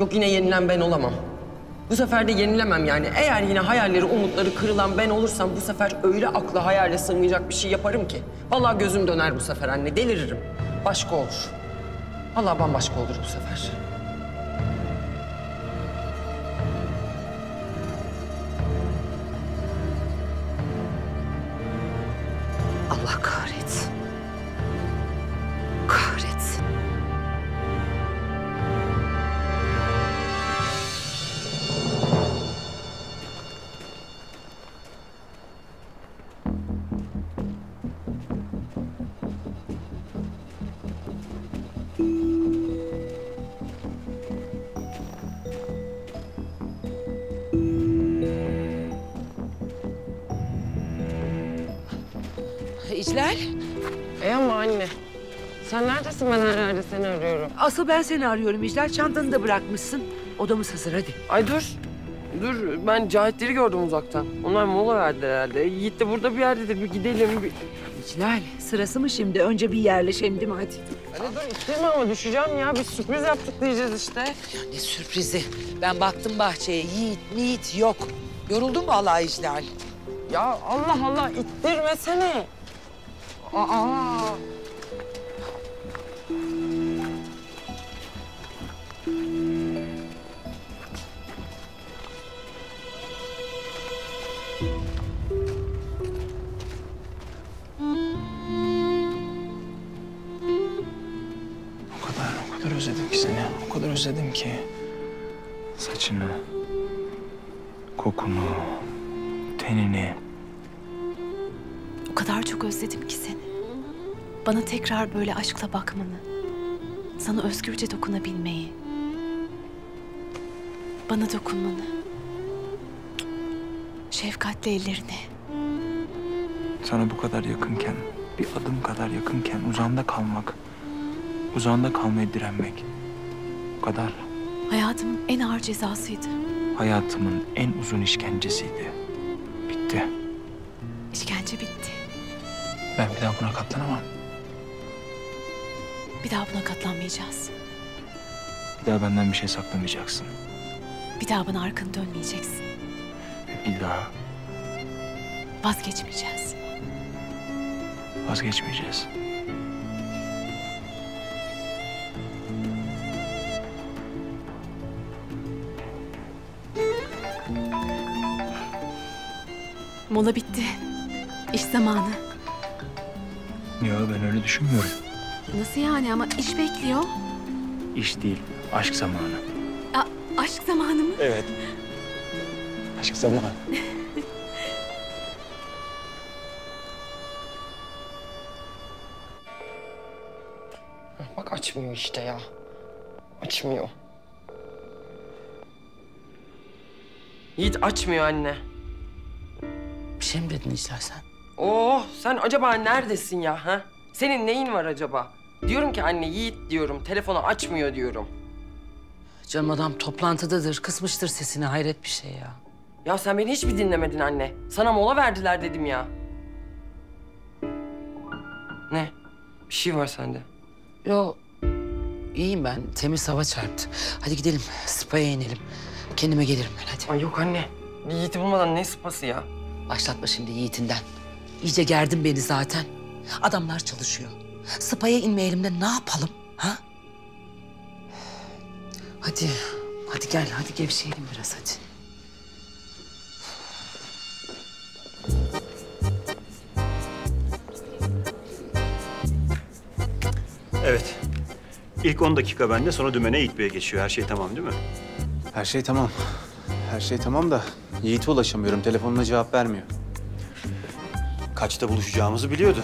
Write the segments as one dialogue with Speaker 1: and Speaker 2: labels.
Speaker 1: Yok. Yine yenilen ben olamam. Bu sefer de yenilemem yani. Eğer yine hayalleri, umutları kırılan ben olursam bu sefer öyle akla hayale sığmayacak bir şey yaparım ki. Vallahi gözüm döner bu sefer anne. Deliririm. Başka olur. Vallahi bambaşka olur bu sefer.
Speaker 2: Asıl ben seni arıyorum İclal. Çantanı da bırakmışsın. Odamız hazır hadi.
Speaker 1: Ay dur. Dur ben Cahitleri gördüm uzaktan. Onlar mola verdiler herhalde. Yiğit de burada bir yerdedir. Bir gidelim. Bir...
Speaker 2: İclal, sırası mı şimdi? Önce bir yerleşelim değil mi hadi?
Speaker 1: Hadi dur ittirme ama düşeceğim ya. Bir sürpriz yaptık diyeceğiz işte.
Speaker 3: Ne sürprizi. Ben baktım bahçeye. Yiğit, miğit yok. Yoruldun mu Allah İclal?
Speaker 1: Ya Allah Allah ittirmesene. Aa.
Speaker 4: Özledim ki. Saçını, kokunu, tenini.
Speaker 5: O kadar çok özledim ki seni. Bana tekrar böyle aşkla bakmanı. Sana özgürce dokunabilmeyi. Bana dokunmanı. Şefkatle ellerini.
Speaker 4: Sana bu kadar yakınken, bir adım kadar yakınken uzağında kalmak, uzağında kalmaya direnmek. Kadar
Speaker 5: Hayatımın en ağır cezasıydı.
Speaker 4: hayatımın en uzun işkencesiydi. Bitti.
Speaker 5: İşkence bitti.
Speaker 4: Ben bir daha buna katlanamam.
Speaker 5: Bir daha buna katlanmayacağız.
Speaker 4: Bir daha benden bir şey saklamayacaksın.
Speaker 5: Bir daha bana arkanı dönmeyeceksin.
Speaker 4: Bir daha
Speaker 5: Vazgeçmeyeceğiz.
Speaker 4: vazgeçmeyeceğiz.
Speaker 5: Mola bitti. İş zamanı.
Speaker 4: Yo ben öyle düşünmüyorum.
Speaker 5: Nasıl yani ama iş bekliyor.
Speaker 4: İş değil, aşk zamanı.
Speaker 5: A- aşk zamanı mı?
Speaker 4: Evet. Aşk zamanı.
Speaker 1: Bak açmıyor işte ya. Açmıyor. Yiğit açmıyor anne.
Speaker 3: Şey mi dedin İclal sen?
Speaker 1: Oh sen acaba neredesin ya ha? Senin neyin var acaba? Diyorum ki anne Yiğit diyorum. Telefonu açmıyor diyorum.
Speaker 3: Canım adam toplantıdadır. Kısmıştır sesini. Hayret bir şey ya.
Speaker 1: Ya sen beni hiç mi dinlemedin anne? Sana mola verdiler dedim ya. Ne? Bir şey var sende.
Speaker 3: Yo, iyiyim ben. Temiz hava çarptı. Hadi gidelim. Spa'ya inelim. Kendime gelirim ben hadi.
Speaker 1: Ay yok anne. Yiğit'i bulmadan ne sıpası ya?
Speaker 3: Başlatma şimdi Yiğit'inden. İyice gerdin beni zaten. Adamlar çalışıyor. Spa'ya inmeyelim de ne yapalım? Ha? Hadi, hadi gel. Hadi gevşeyelim biraz hadi.
Speaker 6: Evet. İlk 10 dakika bende sonra dümene Yiğit Bey'e geçiyor. Her şey tamam değil mi?
Speaker 7: Her şey tamam. Her şey tamam da Yiğit'e ulaşamıyorum. Telefonuna cevap vermiyor.
Speaker 6: Kaçta buluşacağımızı biliyordu.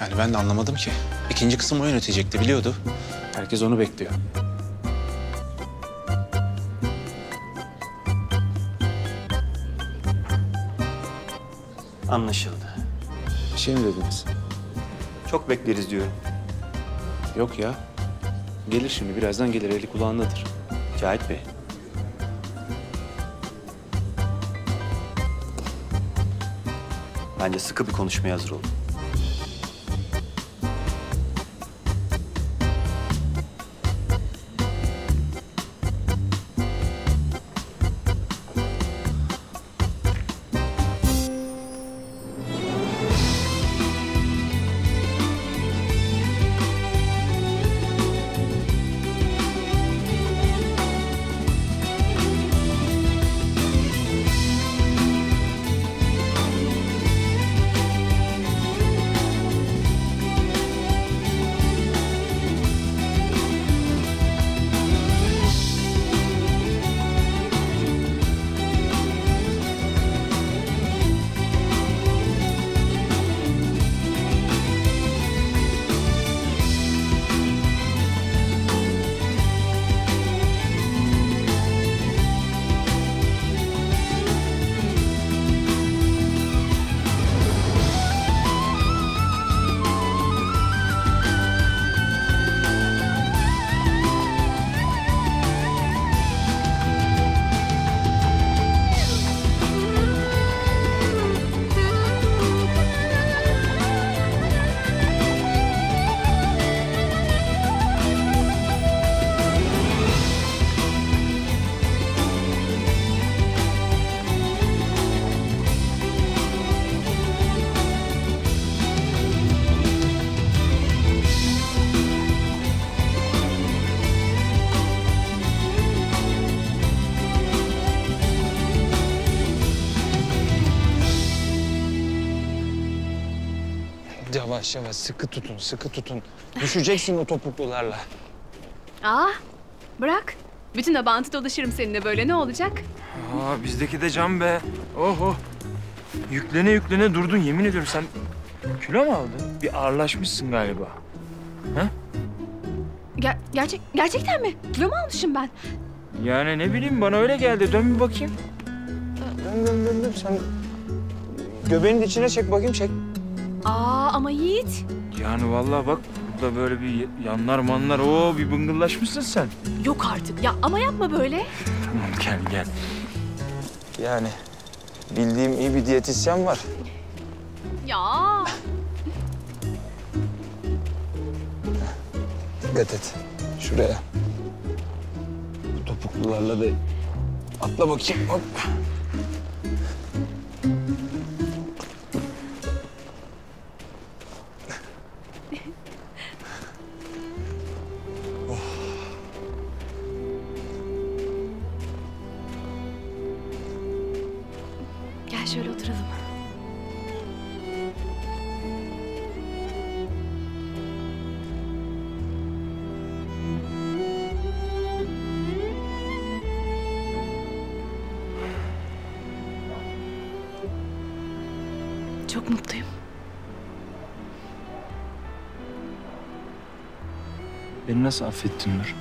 Speaker 7: Yani ben de anlamadım ki. İkinci kısım o yönetecekti biliyordu. Herkes onu bekliyor.
Speaker 6: Anlaşıldı.
Speaker 7: Bir şey mi dediniz?
Speaker 6: Çok bekleriz diyorum.
Speaker 7: Yok ya. Gelir şimdi. Birazdan gelir. Eli kulağındadır.
Speaker 6: Cahit Bey. Bence sıkı bir konuşmaya hazır olun.
Speaker 8: Yavaş yavaş sıkı tutun, sıkı tutun. Düşeceksin o topuklularla.
Speaker 5: Aa, bırak. Bütün abantı dolaşırım seninle böyle. Ne olacak?
Speaker 8: Aa bizdeki de can be. Oho. Yüklene yüklene durdun yemin ediyorum sen kilo mu aldın? Bir ağırlaşmışsın galiba.
Speaker 5: Ger- gerçek gerçekten mi? Kilo mu almışım ben?
Speaker 8: Yani ne bileyim bana öyle geldi. Dön bir bakayım. Dön dön dön dön sen göbeğin içine çek bakayım çek.
Speaker 5: Aa ama Yiğit.
Speaker 8: Yani vallahi bak burada böyle bir yanlar manlar o bir bıngıllaşmışsın sen.
Speaker 5: Yok artık. Ya ama yapma böyle.
Speaker 8: Tamam gel gel. Yani bildiğim iyi bir diyetisyen var.
Speaker 5: Ya.
Speaker 8: Dikkat et. Şuraya. Bu topuklularla da atla bakayım. Hop. Nasıl affettin Nur?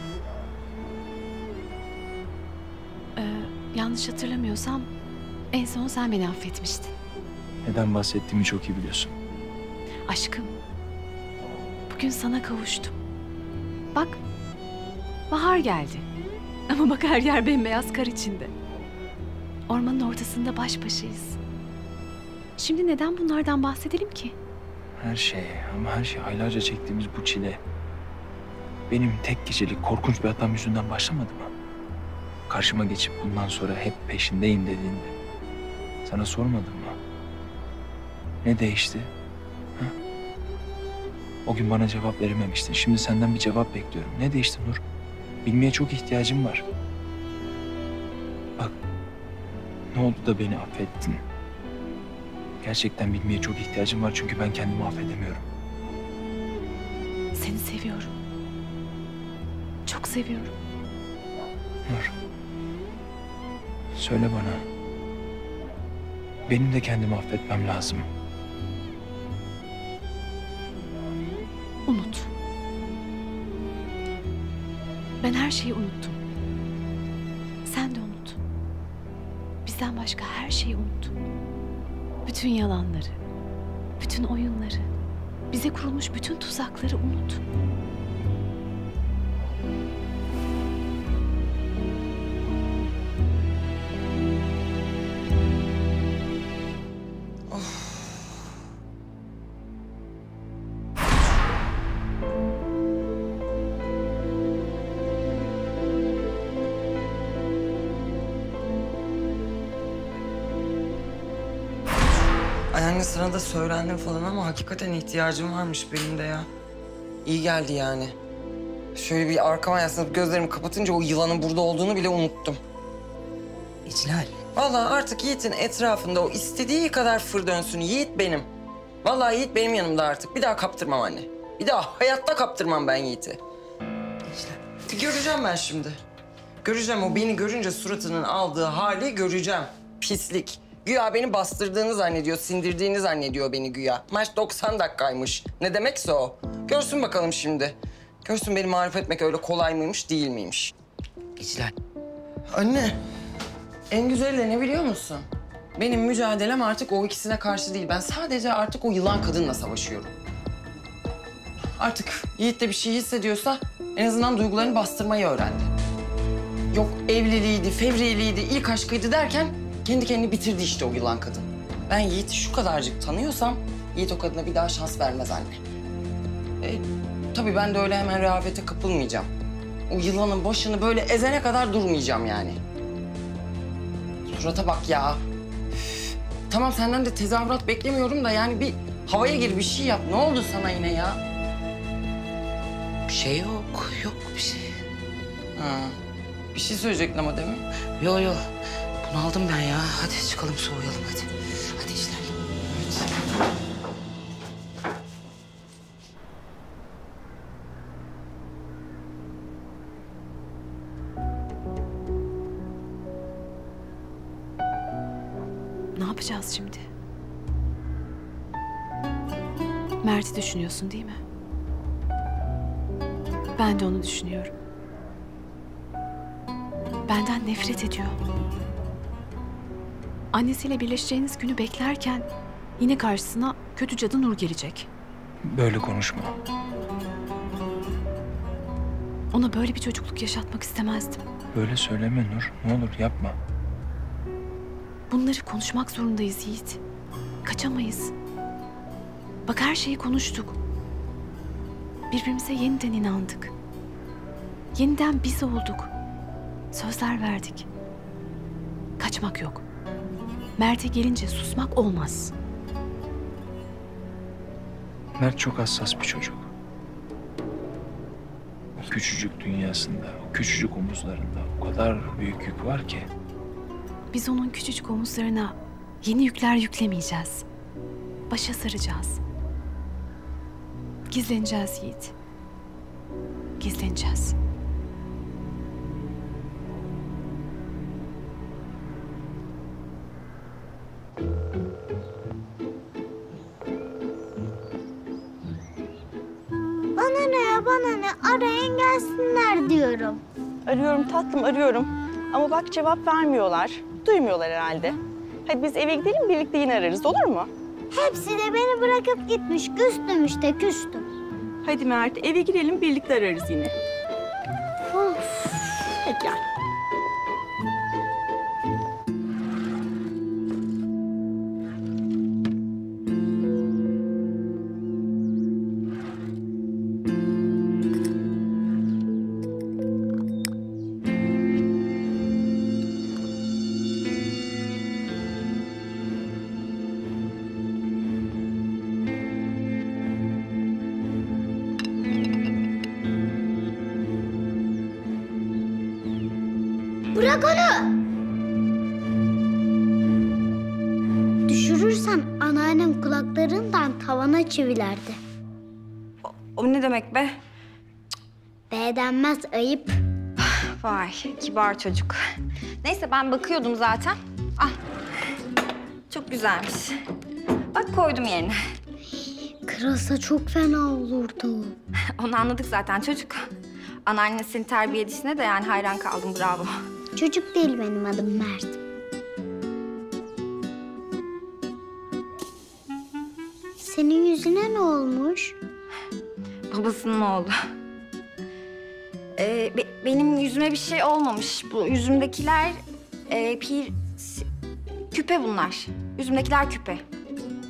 Speaker 5: Ee, yanlış hatırlamıyorsam en son sen beni affetmiştin.
Speaker 8: Neden bahsettiğimi çok iyi biliyorsun.
Speaker 5: Aşkım, bugün sana kavuştum. Bak, bahar geldi. Ama bak her yer bembeyaz kar içinde. Ormanın ortasında baş başayız. Şimdi neden bunlardan bahsedelim ki?
Speaker 8: Her şey ama her şey aylarca çektiğimiz bu çile. Benim tek gecelik korkunç bir hatam yüzünden başlamadı mı? Karşıma geçip bundan sonra hep peşindeyim dediğinde. Sana sormadım mı? Ne değişti? Ha? O gün bana cevap verememiştin. Şimdi senden bir cevap bekliyorum. Ne değişti Nur? Bilmeye çok ihtiyacım var. Bak, ne oldu da beni affettin? Gerçekten bilmeye çok ihtiyacım var çünkü ben kendimi affedemiyorum.
Speaker 5: Seni seviyorum. Çok seviyorum.
Speaker 8: Nur. Söyle bana. Benim de kendimi affetmem lazım.
Speaker 5: Unut. Ben her şeyi unuttum. Sen de unut. Bizden başka her şeyi unut. Bütün yalanları, bütün oyunları, bize kurulmuş bütün tuzakları unut.
Speaker 1: Anne sana da söylendim falan ama hakikaten ihtiyacım varmış benim de ya. İyi geldi yani. Şöyle bir arkama yaslanıp gözlerimi kapatınca o yılanın burada olduğunu bile unuttum.
Speaker 3: İclal.
Speaker 1: Vallahi artık Yiğit'in etrafında o istediği kadar fır dönsün. Yiğit benim. Vallahi Yiğit benim yanımda artık. Bir daha kaptırmam anne. Bir daha hayatta kaptırmam ben Yiğit'i. Göreceğim ben şimdi. Göreceğim o beni görünce suratının aldığı hali göreceğim. Pislik. Güya beni bastırdığını zannediyor, sindirdiğini zannediyor beni güya. Maç 90 dakikaymış. Ne demekse o. Görsün bakalım şimdi. Görsün beni marif etmek öyle kolay mıymış, değil miymiş.
Speaker 3: İclal.
Speaker 1: Anne, en güzeli de ne biliyor musun? Benim mücadelem artık o ikisine karşı değil. Ben sadece artık o yılan kadınla savaşıyorum. Artık Yiğit de bir şey hissediyorsa en azından duygularını bastırmayı öğrendi. Yok evliliğiydi, fevriliydi, ilk aşkıydı derken kendi kendini bitirdi işte o yılan kadın. Ben Yiğit'i şu kadarcık tanıyorsam Yiğit o kadına bir daha şans vermez anne. E, tabii ben de öyle hemen rehavete kapılmayacağım. O yılanın başını böyle ezene kadar durmayacağım yani. Surata bak ya. Üf. Tamam senden de tezahürat beklemiyorum da yani bir havaya gir bir şey yap. Ne oldu sana yine ya?
Speaker 3: Bir şey yok. Yok bir şey.
Speaker 1: Ha. Bir şey söyleyecektin ama demin.
Speaker 3: Yo yo. Bunaldım ben ya. Hadi çıkalım soğuyalım hadi. Hadi işler.
Speaker 5: Ne yapacağız şimdi? Mert'i düşünüyorsun değil mi? Ben de onu düşünüyorum. Benden nefret ediyor. Annesiyle birleşeceğiniz günü beklerken yine karşısına kötü cadı Nur gelecek.
Speaker 4: Böyle konuşma.
Speaker 5: Ona böyle bir çocukluk yaşatmak istemezdim.
Speaker 4: Böyle söyleme Nur. Ne olur yapma.
Speaker 5: Bunları konuşmak zorundayız Yiğit. Kaçamayız. Bak her şeyi konuştuk. Birbirimize yeniden inandık. Yeniden biz olduk. Sözler verdik. Kaçmak yok. Mert'e gelince susmak olmaz.
Speaker 4: Mert çok hassas bir çocuk. O küçücük dünyasında, o küçücük omuzlarında o kadar büyük yük var ki.
Speaker 5: Biz onun küçücük omuzlarına yeni yükler yüklemeyeceğiz. Başa saracağız. Gizleneceğiz Yiğit. Gizleneceğiz.
Speaker 9: Bana ne arayın gelsinler diyorum.
Speaker 10: Arıyorum tatlım arıyorum. Ama bak cevap vermiyorlar. Duymuyorlar herhalde. Hadi biz eve gidelim birlikte yine ararız olur mu?
Speaker 9: Hepsi de beni bırakıp gitmiş. Küstüm işte küstüm.
Speaker 10: Hadi Mert eve girelim birlikte ararız yine.
Speaker 9: Of.
Speaker 10: Hadi gel.
Speaker 9: Çivilerdi.
Speaker 11: O ne demek be?
Speaker 9: B denmez ayıp.
Speaker 11: Vay kibar çocuk. Neyse ben bakıyordum zaten. Ah çok güzelmiş. Bak koydum yerine.
Speaker 9: Kırılsa çok fena olurdu.
Speaker 11: Onu anladık zaten çocuk. Anneannesinin terbiye edişine de yani hayran kaldım bravo.
Speaker 9: Çocuk değil benim adım Mert. Ne olmuş?
Speaker 11: Babasının oğlu. Ee, be- benim yüzüme bir şey olmamış. Bu yüzümdekiler e, pir... Küpe bunlar. Yüzümdekiler küpe.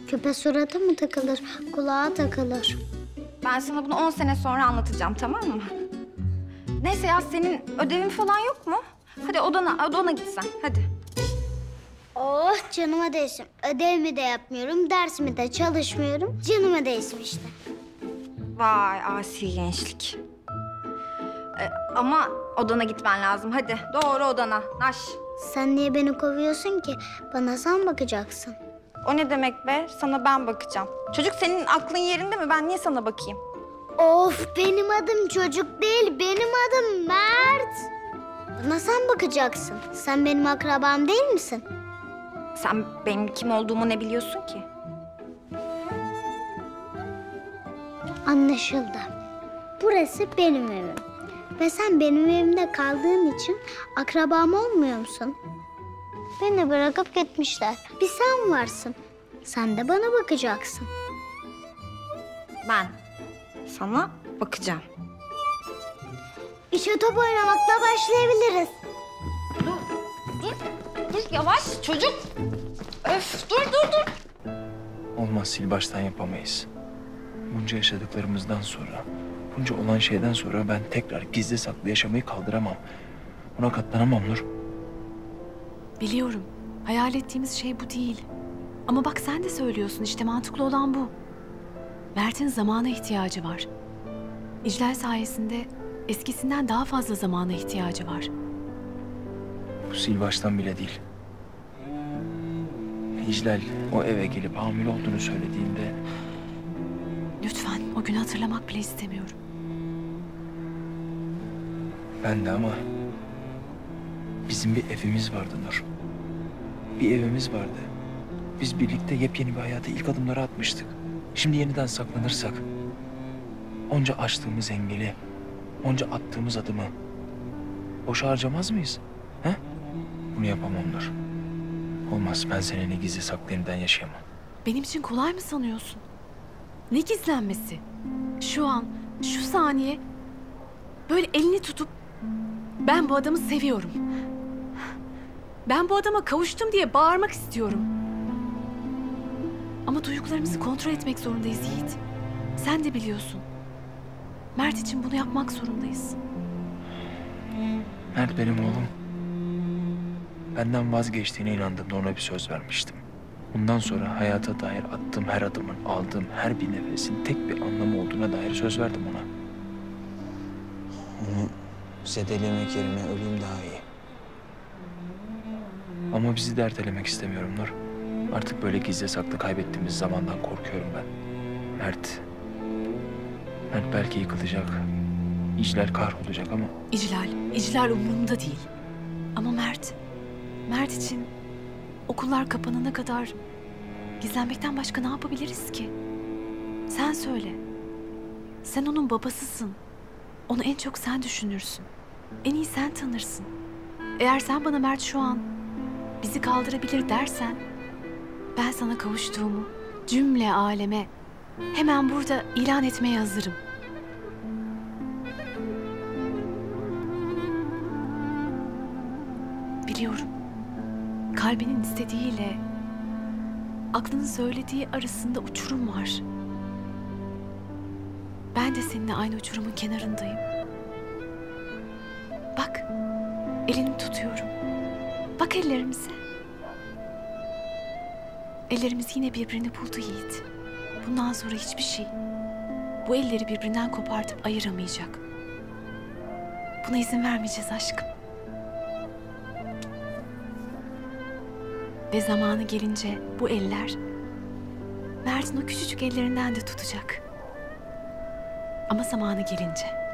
Speaker 9: Küpe surata mı takılır, kulağa takılır?
Speaker 11: Ben sana bunu 10 sene sonra anlatacağım tamam mı? Neyse ya senin ödevin falan yok mu? Hadi odana, odana gitsen hadi.
Speaker 9: Oh canıma değsin. Ödevimi de yapmıyorum, dersimi de çalışmıyorum. Canıma değsin işte.
Speaker 11: Vay asi gençlik. Ee, ama odana gitmen lazım hadi. Doğru odana. Naş.
Speaker 9: Sen niye beni kovuyorsun ki? Bana sen bakacaksın.
Speaker 11: O ne demek be? Sana ben bakacağım. Çocuk senin aklın yerinde mi? Ben niye sana bakayım?
Speaker 9: Of benim adım çocuk değil, benim adım Mert. Bana sen bakacaksın. Sen benim akrabam değil misin?
Speaker 11: Sen benim kim olduğumu ne biliyorsun ki?
Speaker 9: Anlaşıldı. Burası benim evim. Ve sen benim evimde kaldığın için akrabam olmuyor musun? Beni bırakıp gitmişler. Bir sen varsın. Sen de bana bakacaksın.
Speaker 11: Ben sana bakacağım.
Speaker 9: İşe top oynamakla başlayabiliriz.
Speaker 11: Dur yavaş çocuk. Öf dur dur dur.
Speaker 4: Olmaz sil baştan yapamayız. Bunca yaşadıklarımızdan sonra, bunca olan şeyden sonra ben tekrar gizli saklı yaşamayı kaldıramam. Buna katlanamam Nur.
Speaker 5: Biliyorum. Hayal ettiğimiz şey bu değil. Ama bak sen de söylüyorsun işte mantıklı olan bu. Mert'in zamana ihtiyacı var. İclal sayesinde eskisinden daha fazla zamana ihtiyacı var.
Speaker 4: Bu sil baştan bile değil. İclal o eve gelip hamile olduğunu söylediğinde
Speaker 5: Lütfen o günü hatırlamak bile istemiyorum.
Speaker 4: ben de ama bizim bir evimiz vardı Nur. Bir evimiz vardı.
Speaker 8: Biz birlikte yepyeni bir hayata ilk adımları atmıştık. Şimdi yeniden saklanırsak onca aştığımız engeli, onca attığımız adımı boşa harcamaz mıyız? He? Bunu yapamam Nur. Olmaz ben seninle gizli saklı yeniden yaşayamam.
Speaker 5: Benim için kolay mı sanıyorsun? Ne gizlenmesi? Şu an, şu saniye böyle elini tutup ben bu adamı seviyorum. Ben bu adama kavuştum diye bağırmak istiyorum. Ama duygularımızı kontrol etmek zorundayız Yiğit. Sen de biliyorsun. Mert için bunu yapmak zorundayız.
Speaker 8: Mert benim oğlum. Benden vazgeçtiğine inandığımda ona bir söz vermiştim. Bundan sonra hayata dair attığım her adımın, aldığım her bir nefesin tek bir anlamı olduğuna dair söz verdim ona.
Speaker 12: Onu zedelemek yerine öleyim daha iyi.
Speaker 8: Ama bizi de ertelemek istemiyorum Nur. Artık böyle gizli saklı kaybettiğimiz zamandan korkuyorum ben. Mert... Mert belki yıkılacak. İşler kahrolacak ama
Speaker 5: İclal, İclal umurumda değil. Ama Mert, Mert için okullar kapanana kadar gizlenmekten başka ne yapabiliriz ki? Sen söyle. Sen onun babasısın. Onu en çok sen düşünürsün. En iyi sen tanırsın. Eğer sen bana Mert şu an bizi kaldırabilir dersen ben sana kavuştuğumu cümle aleme hemen burada ilan etmeye hazırım. Biliyorum. Kalbinin istediğiyle aklının söylediği arasında uçurum var. Ben de seninle aynı uçurumun kenarındayım. Bak, elini tutuyorum. Bak ellerimize. Ellerimiz yine birbirini buldu Yiğit. Bundan sonra hiçbir şey bu elleri birbirinden kopartıp ayıramayacak. Buna izin vermeyeceğiz aşkım. Ve zamanı gelince bu eller Mert'in o küçücük ellerinden de tutacak. Ama zamanı gelince.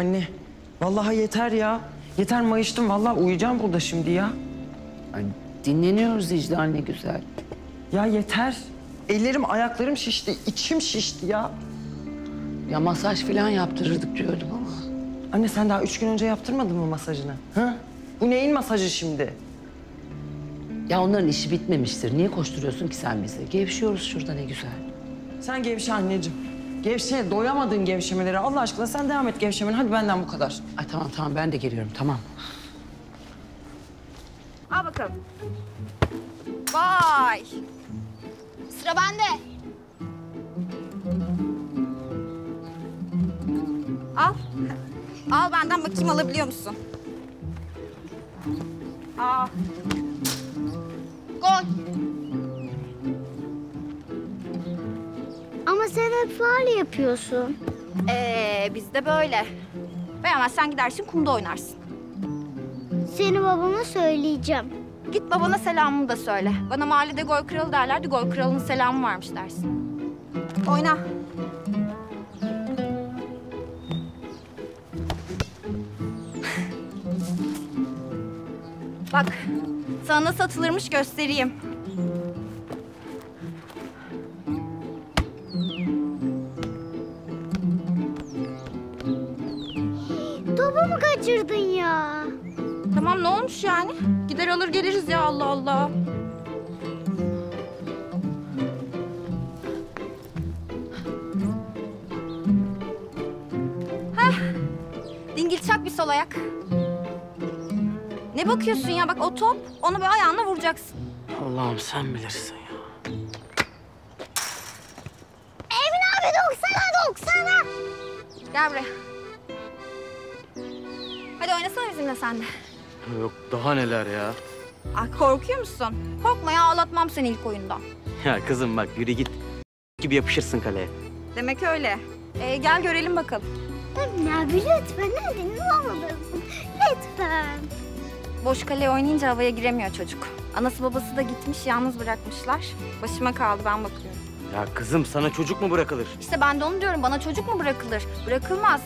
Speaker 1: Anne. Vallahi yeter ya. Yeter mayıştım. Vallahi uyuyacağım burada şimdi ya.
Speaker 3: Ay, dinleniyoruz İclal ne güzel.
Speaker 1: Ya yeter. Ellerim, ayaklarım şişti. içim şişti ya.
Speaker 3: Ya masaj falan yaptırırdık diyordum ama.
Speaker 1: Anne sen daha üç gün önce yaptırmadın mı masajını? Ha? Bu neyin masajı şimdi?
Speaker 3: Ya onların işi bitmemiştir. Niye koşturuyorsun ki sen bizi? Gevşiyoruz şurada ne güzel.
Speaker 1: Sen gevşe anneciğim. Gevşe, doyamadın gevşemeleri. Allah aşkına sen devam et gevşemene. Hadi benden bu kadar.
Speaker 3: Ay tamam tamam ben de geliyorum tamam.
Speaker 11: Al bakalım. Vay.
Speaker 9: Sıra bende.
Speaker 11: Al. Al benden bakayım alabiliyor musun? Aa.
Speaker 9: Gol. Ama sen hep faal yapıyorsun.
Speaker 11: Ee, bizde böyle. Beğenmezsen gidersin kumda oynarsın.
Speaker 9: Seni babama söyleyeceğim.
Speaker 11: Git babana selamımı da söyle. Bana mahallede gol kralı derlerdi. Gol kralının selamı varmış dersin. Oyna. Bak, sana nasıl atılırmış göstereyim.
Speaker 9: Topumu kaçırdın ya.
Speaker 11: Tamam ne olmuş yani? Gider alır geliriz ya Allah Allah. Hah. Dingil çak bir sol ayak. Ne bakıyorsun ya? Bak o top. Onu bir ayağınla vuracaksın.
Speaker 3: Allah'ım sen bilirsin ya.
Speaker 9: Emin abi 90'a 90'a.
Speaker 11: Gel buraya. Hadi oynasana bizimle sen de.
Speaker 12: Yok daha neler ya.
Speaker 11: Ah, korkuyor musun? Korkma ya ağlatmam seni ilk oyunda.
Speaker 13: Ya kızım bak yürü git gibi yapışırsın kaleye.
Speaker 11: Demek öyle. Ee, gel görelim bakalım.
Speaker 9: Anne abi lütfen hadi ne olursun. Lütfen.
Speaker 11: Boş kale oynayınca havaya giremiyor çocuk. Anası babası da gitmiş yalnız bırakmışlar. Başıma kaldı ben bakıyorum.
Speaker 13: Ya kızım sana çocuk mu bırakılır?
Speaker 11: İşte ben de onu diyorum bana çocuk mu bırakılır? Bırakılmaz.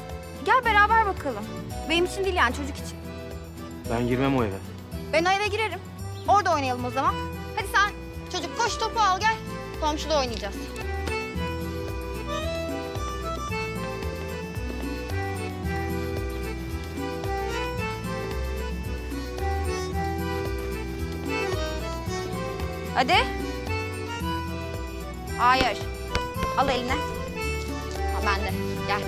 Speaker 11: Gel beraber bakalım. Benim için değil yani çocuk için.
Speaker 13: Ben girmem o eve.
Speaker 11: Ben o eve girerim. Orada oynayalım o zaman. Hadi sen çocuk koş topu al gel. Komşuda oynayacağız. Hadi. Hayır. Al eline. Al ben de. Gel.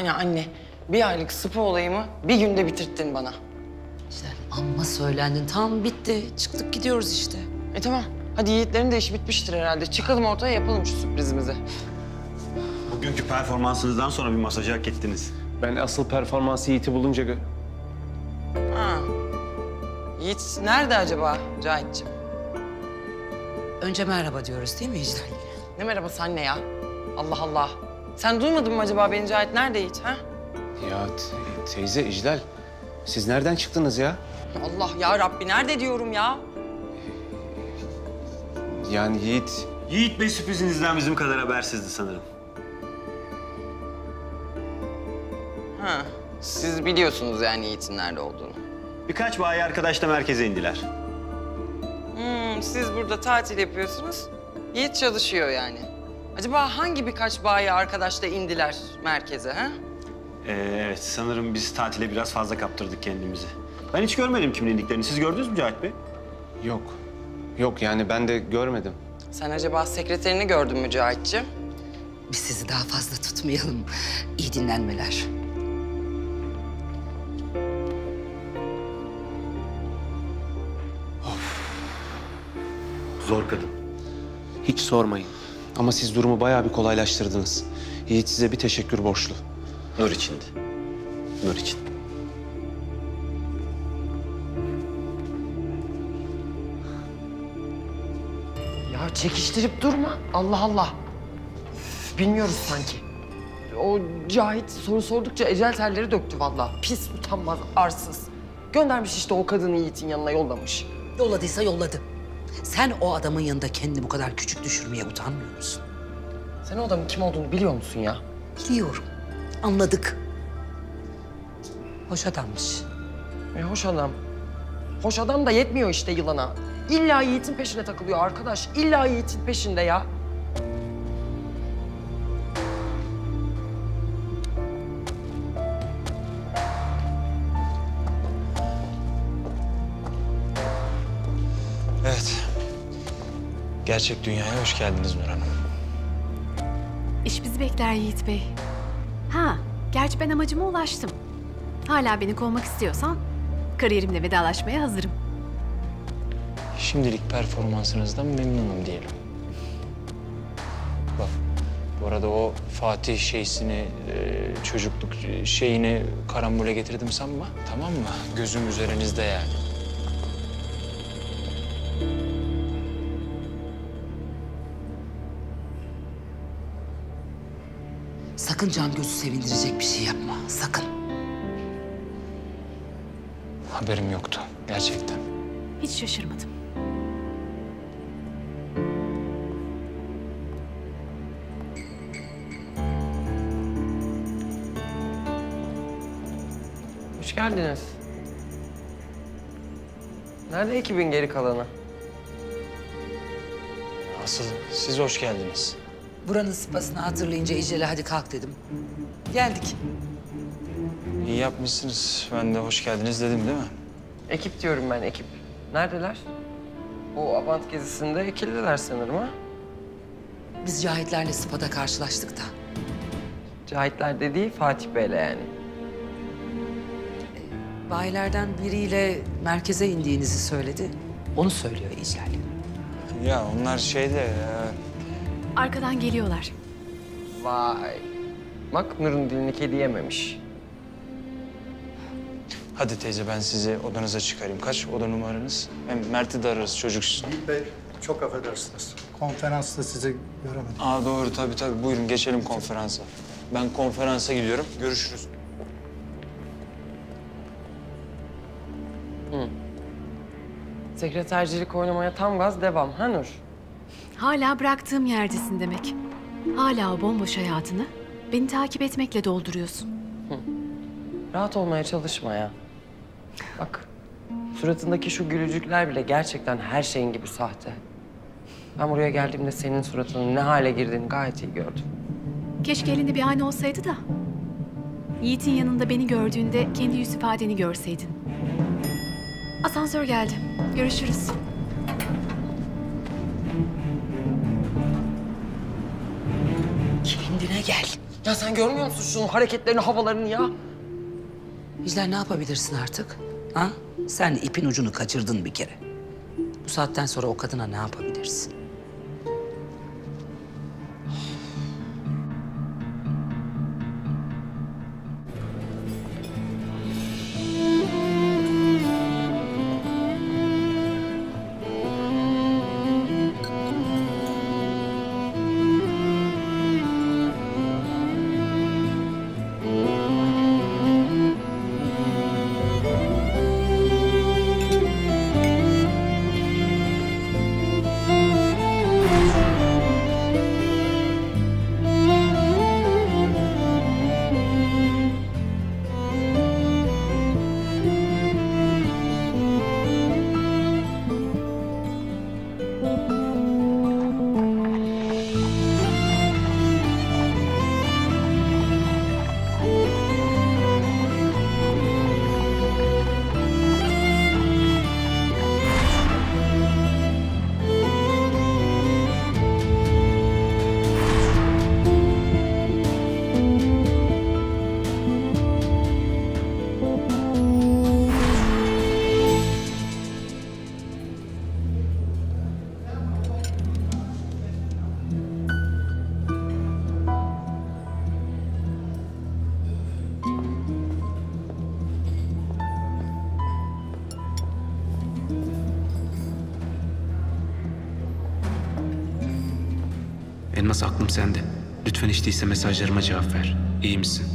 Speaker 1: Yani anne bir aylık spa olayımı bir günde bitirttin bana.
Speaker 3: İclal amma söylendin. Tam bitti. Çıktık gidiyoruz işte.
Speaker 1: E tamam. Hadi Yiğitlerin de işi bitmiştir herhalde. Çıkalım ortaya yapalım şu sürprizimizi.
Speaker 6: Bugünkü performansınızdan sonra bir masajı hak ettiniz.
Speaker 7: Ben asıl performansı Yiğit'i bulunca... gö-
Speaker 1: Ha. Yiğit nerede acaba Cahit'ciğim?
Speaker 3: Önce merhaba diyoruz değil mi İclal?
Speaker 1: Ne merhabası anne ya? Allah Allah. Sen duymadın mı acaba beni Cahit nerede Yiğit ha?
Speaker 7: Ya te- teyze İclal, siz nereden çıktınız ya?
Speaker 1: Allah ya Rabbi nerede diyorum ya?
Speaker 7: Yani Yiğit...
Speaker 6: Yiğit Bey sürprizinizden bizim kadar habersizdi sanırım.
Speaker 1: Ha. Siz biliyorsunuz yani Yiğit'in nerede olduğunu.
Speaker 6: Birkaç bayi arkadaş da merkeze indiler.
Speaker 1: Hmm, siz burada tatil yapıyorsunuz. Yiğit çalışıyor yani. Acaba hangi birkaç bayi arkadaşla indiler merkeze ha?
Speaker 6: Ee, evet, sanırım biz tatile biraz fazla kaptırdık kendimizi. Ben hiç görmedim kimin indiklerini. Siz gördünüz mü Cahit Bey?
Speaker 7: Yok. Yok yani ben de görmedim.
Speaker 1: Sen acaba sekreterini gördün mü Cahit'ciğim?
Speaker 3: Biz sizi daha fazla tutmayalım. İyi dinlenmeler.
Speaker 6: Zor kadın.
Speaker 7: Hiç sormayın. Ama siz durumu bayağı bir kolaylaştırdınız. Yiğit size bir teşekkür borçlu.
Speaker 6: Nur içindi. Nur için.
Speaker 1: Ya çekiştirip durma. Allah Allah. Üf, bilmiyoruz sanki. O Cahit soru sordukça ecel terleri döktü vallahi. Pis, utanmaz, arsız. Göndermiş işte o kadını Yiğit'in yanına yollamış.
Speaker 3: Yolladıysa yolladı. Sen o adamın yanında kendini bu kadar küçük düşürmeye utanmıyor musun?
Speaker 1: Sen o adamın kim olduğunu biliyor musun ya?
Speaker 3: Biliyorum. Anladık. Hoş adammış.
Speaker 1: E hoş adam. Hoş adam da yetmiyor işte yılana. İlla Yiğit'in peşine takılıyor arkadaş. İlla Yiğit'in peşinde ya.
Speaker 8: Gerçek dünyaya hoş geldiniz Nur Hanım.
Speaker 5: İş bizi bekler Yiğit Bey. Ha, gerçi ben amacıma ulaştım. Hala beni kovmak istiyorsan kariyerimle vedalaşmaya hazırım.
Speaker 8: Şimdilik performansınızdan memnunum diyelim. Bak, bu arada o Fatih şeysini, e, çocukluk şeyini karambole getirdim sanma. Tamam mı? Gözüm üzerinizde yani.
Speaker 3: Sakın can gözü sevindirecek bir şey yapma. Sakın.
Speaker 8: Haberim yoktu gerçekten.
Speaker 5: Hiç şaşırmadım.
Speaker 1: Hoş geldiniz. Nerede ekibin geri kalanı?
Speaker 8: Asıl siz hoş geldiniz.
Speaker 3: Buranın sıpasını hatırlayınca İclal hadi kalk dedim. Geldik.
Speaker 8: İyi yapmışsınız. Ben de hoş geldiniz dedim değil mi?
Speaker 1: Ekip diyorum ben ekip. Neredeler? Bu Abant gezisinde ekildiler sanırım ha?
Speaker 3: Biz Cahitlerle sıpada karşılaştık da.
Speaker 1: Cahitler dediği Fatih Bey'le yani.
Speaker 3: Bayilerden biriyle merkeze indiğinizi söyledi. Onu söylüyor İclal.
Speaker 8: Ya onlar şeyde ya,
Speaker 5: Arkadan geliyorlar.
Speaker 1: Vay. Bak Nur'un dilini kedi yememiş.
Speaker 8: Hadi teyze ben sizi odanıza çıkarayım. Kaç oda numaranız? Hem Mert'i de ararız çocuk.
Speaker 14: Bey, çok affedersiniz. Konferansta sizi göremedim.
Speaker 8: Aa doğru tabii tabii. Buyurun geçelim konferansa. Ben konferansa gidiyorum. Görüşürüz.
Speaker 1: Sekretercilik oynamaya tam gaz devam ha Nur?
Speaker 5: Hala bıraktığım yerdesin demek. Hala o bomboş hayatını beni takip etmekle dolduruyorsun.
Speaker 1: Rahat olmaya çalışma ya. Bak, suratındaki şu gülücükler bile gerçekten her şeyin gibi sahte. Ben buraya geldiğimde senin suratının ne hale girdiğini gayet iyi gördüm.
Speaker 5: Keşke elinde bir ayna olsaydı da. Yiğit'in yanında beni gördüğünde kendi yüz ifadeni görseydin. Asansör geldi. Görüşürüz.
Speaker 3: Gel.
Speaker 1: Ya sen görmüyor musun şunun hareketlerini, havalarını ya?
Speaker 3: İclal ne yapabilirsin artık? Ha? Sen ipin ucunu kaçırdın bir kere. Bu saatten sonra o kadına ne yapabilirsin?
Speaker 7: Elmas aklım sende. Lütfen hiç değilse mesajlarıma cevap ver. İyi misin?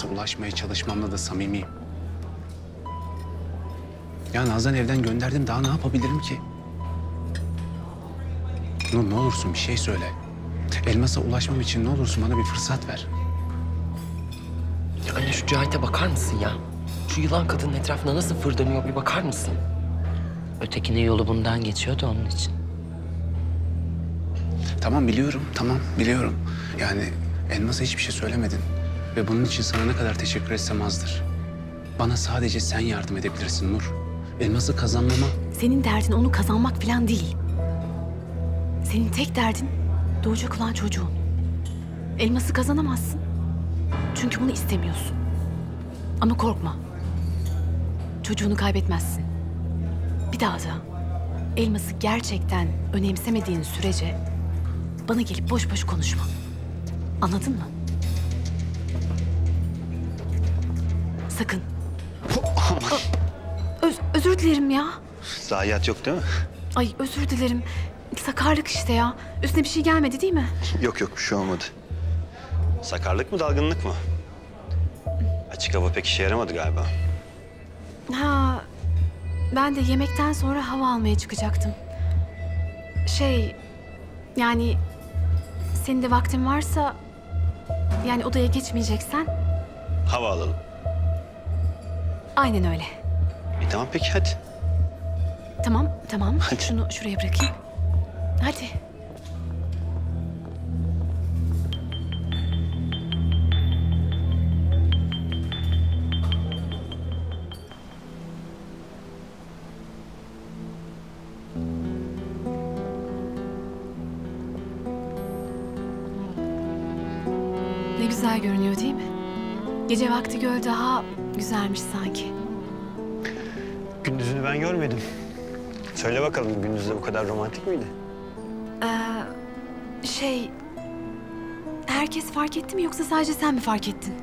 Speaker 7: Elmasa ulaşmaya çalışmamla da samimiyim. Ya Nazan evden gönderdim daha ne yapabilirim ki? Nur ne olursun bir şey söyle. Elmasa ulaşmam için ne olursun bana bir fırsat ver.
Speaker 1: Ya anne şu Cahit'e bakar mısın ya? Şu yılan kadının etrafına nasıl fırlanıyor bir bakar mısın?
Speaker 3: Ötekinin yolu bundan geçiyor da onun için.
Speaker 7: Tamam biliyorum, tamam biliyorum. Yani Elmas'a hiçbir şey söylemedin. Ve bunun için sana ne kadar teşekkür etsem azdır. Bana sadece sen yardım edebilirsin Nur. Elmas'ı kazanmama
Speaker 5: Senin derdin onu kazanmak falan değil. Senin tek derdin doğacak olan çocuğun. Elması kazanamazsın. Çünkü bunu istemiyorsun. Ama korkma. Çocuğunu kaybetmezsin. Bir daha da elması gerçekten önemsemediğin sürece bana gelip boş boş konuşma. Anladın mı? Sakın. Öz, özür dilerim ya.
Speaker 6: Zayiat yok değil mi?
Speaker 5: Ay özür dilerim. Sakarlık işte ya. Üstüne bir şey gelmedi değil mi?
Speaker 6: Yok yok bir şey olmadı. Sakarlık mı dalgınlık mı? Açık hava pek işe yaramadı galiba.
Speaker 5: Ha, ben de yemekten sonra hava almaya çıkacaktım. Şey, yani senin de vaktin varsa, yani odaya geçmeyeceksen,
Speaker 6: Hava alalım.
Speaker 5: Aynen öyle.
Speaker 6: İyi tamam peki hadi.
Speaker 5: Tamam, tamam. Şunu şuraya bırakayım. Hadi. Ne güzel görünüyor değil mi? Gece vakti göl daha güzelmiş sanki.
Speaker 6: Gündüzünü ben görmedim. Söyle bakalım gündüzde bu kadar romantik miydi?
Speaker 5: Ee, şey... Herkes fark etti mi yoksa sadece sen mi fark ettin?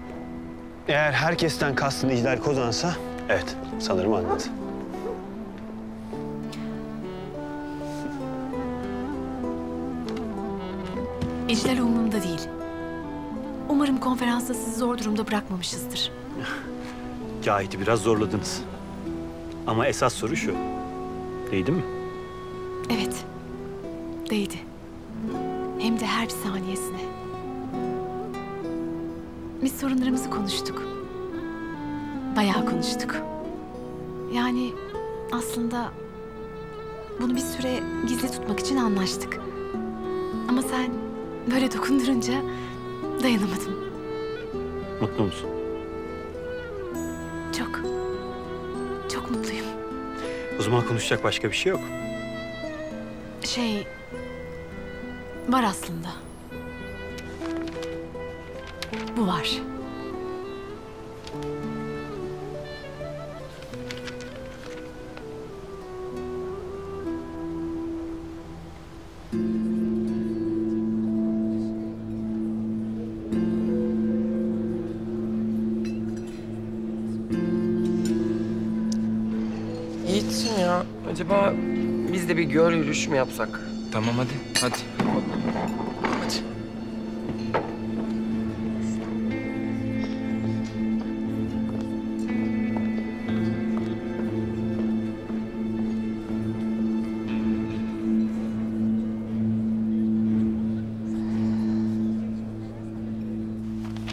Speaker 6: Eğer herkesten kastın İclal Kozan'sa evet sanırım anladı.
Speaker 5: İclal umurumda değil. Umarım konferansta sizi zor durumda bırakmamışızdır.
Speaker 6: Cahit'i biraz zorladınız. Ama esas soru şu. Değdi mi?
Speaker 5: Evet. Değdi. Hem de her bir saniyesine. Biz sorunlarımızı konuştuk. Bayağı konuştuk. Yani aslında bunu bir süre gizli tutmak için anlaştık. Ama sen böyle dokundurunca dayanamadım.
Speaker 6: Mutlu musun? Zaman konuşacak başka bir şey yok.
Speaker 5: Şey... Var aslında. Bu var.
Speaker 1: Biz de bir göl yürüyüşü mü yapsak?
Speaker 4: Tamam hadi, hadi. Hadi.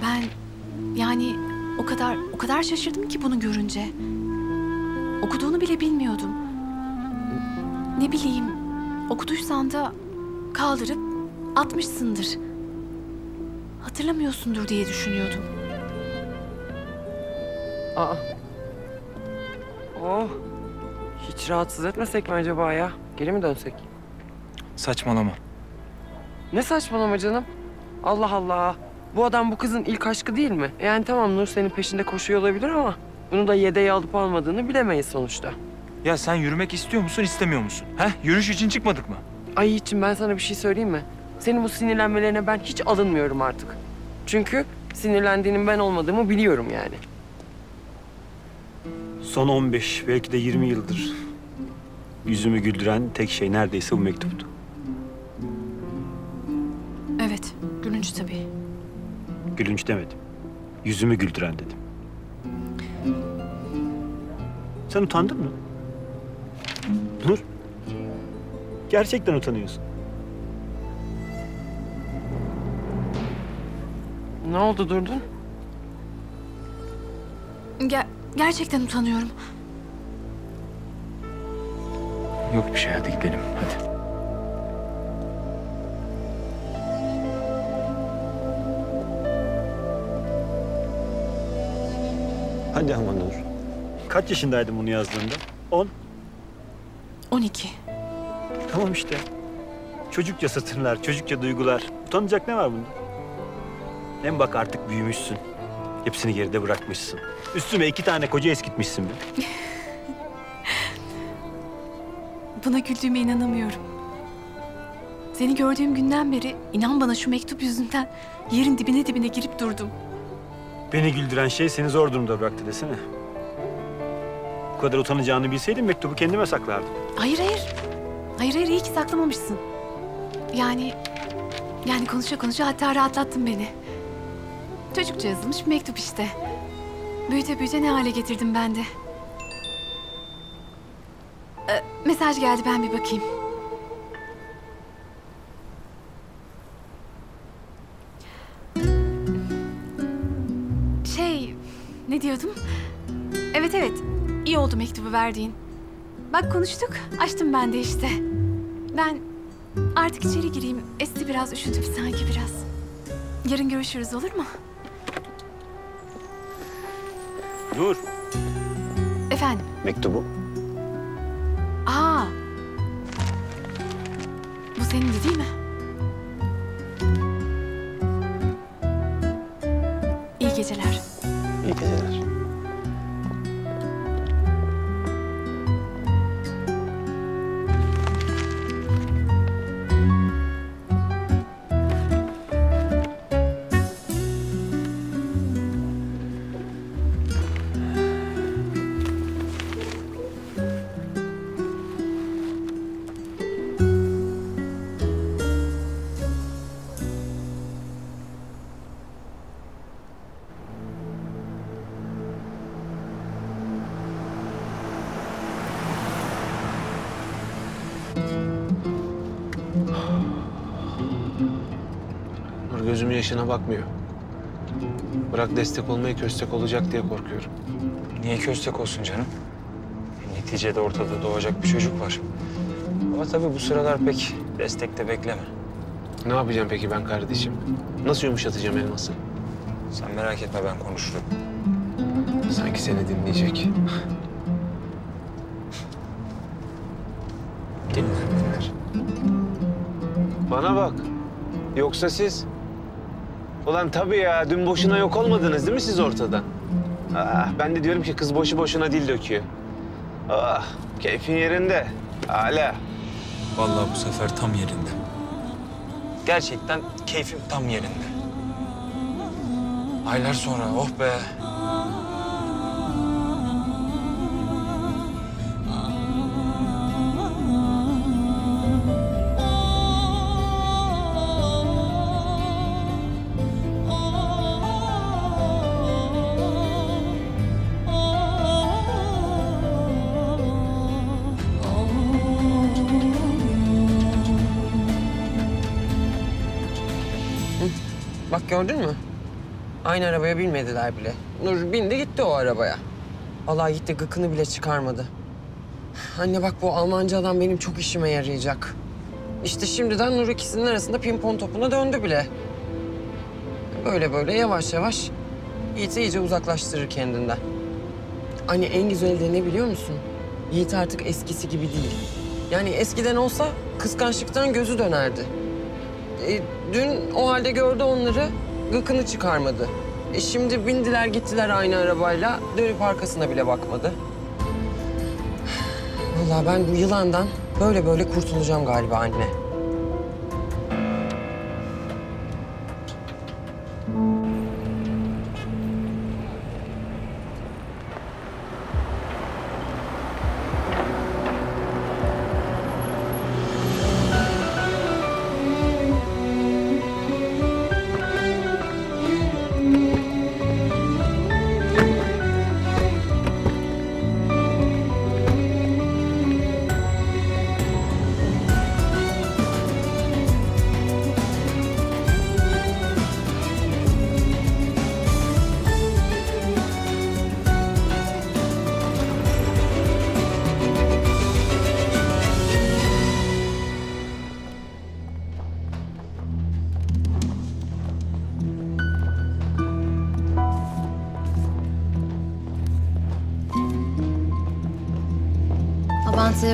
Speaker 5: Ben yani o kadar o kadar şaşırdım ki bunu görünce. Okuduğunu bile bilmiyordum. Ne bileyim okuduysan da kaldırıp atmışsındır. Hatırlamıyorsundur diye düşünüyordum.
Speaker 1: Aa. Oh. Hiç rahatsız etmesek mi acaba ya? Geri mi dönsek?
Speaker 4: Saçmalama.
Speaker 1: Ne saçmalama canım. Allah Allah. Bu adam bu kızın ilk aşkı değil mi? Yani tamam Nur senin peşinde koşuyor olabilir ama... ...bunu da yedeğe alıp almadığını bilemeyiz sonuçta.
Speaker 4: Ya sen yürümek istiyor musun, istemiyor musun? Heh, yürüyüş için çıkmadık mı?
Speaker 1: Ay Yiğit'ciğim ben sana bir şey söyleyeyim mi? Senin bu sinirlenmelerine ben hiç alınmıyorum artık. Çünkü sinirlendiğinin ben olmadığımı biliyorum yani.
Speaker 6: Son 15 belki de 20 yıldır yüzümü güldüren tek şey neredeyse bu mektuptu.
Speaker 5: Evet, gülünç tabii.
Speaker 6: Gülünç demedim. Yüzümü güldüren dedim. Sen utandın mı? Gerçekten utanıyorsun.
Speaker 1: Ne oldu durdun?
Speaker 5: Ger- gerçekten utanıyorum.
Speaker 4: Yok bir şey, hadi gidelim, hadi.
Speaker 6: Hadi ama Nur. Kaç yaşındaydın bunu yazdığında? 10.
Speaker 5: 12.
Speaker 6: Tamam işte. Çocukça satırlar, çocukça duygular. Utanacak ne var bunda? Hem bak artık büyümüşsün. Hepsini geride bırakmışsın. Üstüme iki tane koca eskitmişsin be.
Speaker 5: Buna güldüğüme inanamıyorum. Seni gördüğüm günden beri inan bana şu mektup yüzünden yerin dibine dibine girip durdum.
Speaker 6: Beni güldüren şey seni zor durumda bıraktı desene. Bu kadar utanacağını bilseydim mektubu kendime saklardım.
Speaker 5: Hayır hayır. Hayır hayır iyi ki saklamamışsın. Yani yani konuşa konuşa hatta rahatlattın beni. Çocukça yazılmış bir mektup işte. Büyüte büyüte ne hale getirdim ben de. Ee, mesaj geldi ben bir bakayım. Şey, ne diyordum? Evet evet, iyi oldu mektubu verdiğin. Bak konuştuk, açtım ben de işte. Ben artık içeri gireyim. Esti biraz, üşüdüm sanki biraz. Yarın görüşürüz olur mu?
Speaker 6: Dur.
Speaker 5: Efendim?
Speaker 6: Mektubu.
Speaker 5: Aa. Bu senin de değil mi?
Speaker 7: Yaşına bakmıyor. Bırak destek olmayı köstek olacak diye korkuyorum.
Speaker 8: Niye köstek olsun canım? Neticede ortada doğacak bir çocuk var. Ama tabii bu sıralar pek destekte bekleme.
Speaker 7: Ne yapacağım peki ben kardeşim? Nasıl yumuşatacağım elması?
Speaker 8: Sen merak etme ben konuşurum.
Speaker 7: Sanki seni dinleyecek.
Speaker 8: Dinle, dinler.
Speaker 7: Bana bak. Yoksa siz... Ulan tabii ya dün boşuna yok olmadınız değil mi siz ortadan? Ah, ben de diyorum ki kız boşu boşuna dil döküyor. Ah, keyfin yerinde. Hala.
Speaker 8: Vallahi bu sefer tam yerinde. Gerçekten keyfim tam yerinde. Aylar sonra oh be.
Speaker 1: Gördün mü? Aynı arabaya binmediler bile. Nur bindi gitti o arabaya. Allah gitti gıkını bile çıkarmadı. Anne bak bu Almancı adam benim çok işime yarayacak. İşte şimdiden Nur ikisinin arasında pimpon topuna döndü bile. Böyle böyle yavaş yavaş Yiğit'i iyice uzaklaştırır kendinden. Anne en güzeli de ne biliyor musun? Yiğit artık eskisi gibi değil. Yani eskiden olsa kıskançlıktan gözü dönerdi. E, dün o halde gördü onları, gıkını çıkarmadı. E, şimdi bindiler gittiler aynı arabayla, dönüp arkasına bile bakmadı. Vallahi ben bu yılandan böyle böyle kurtulacağım galiba anne.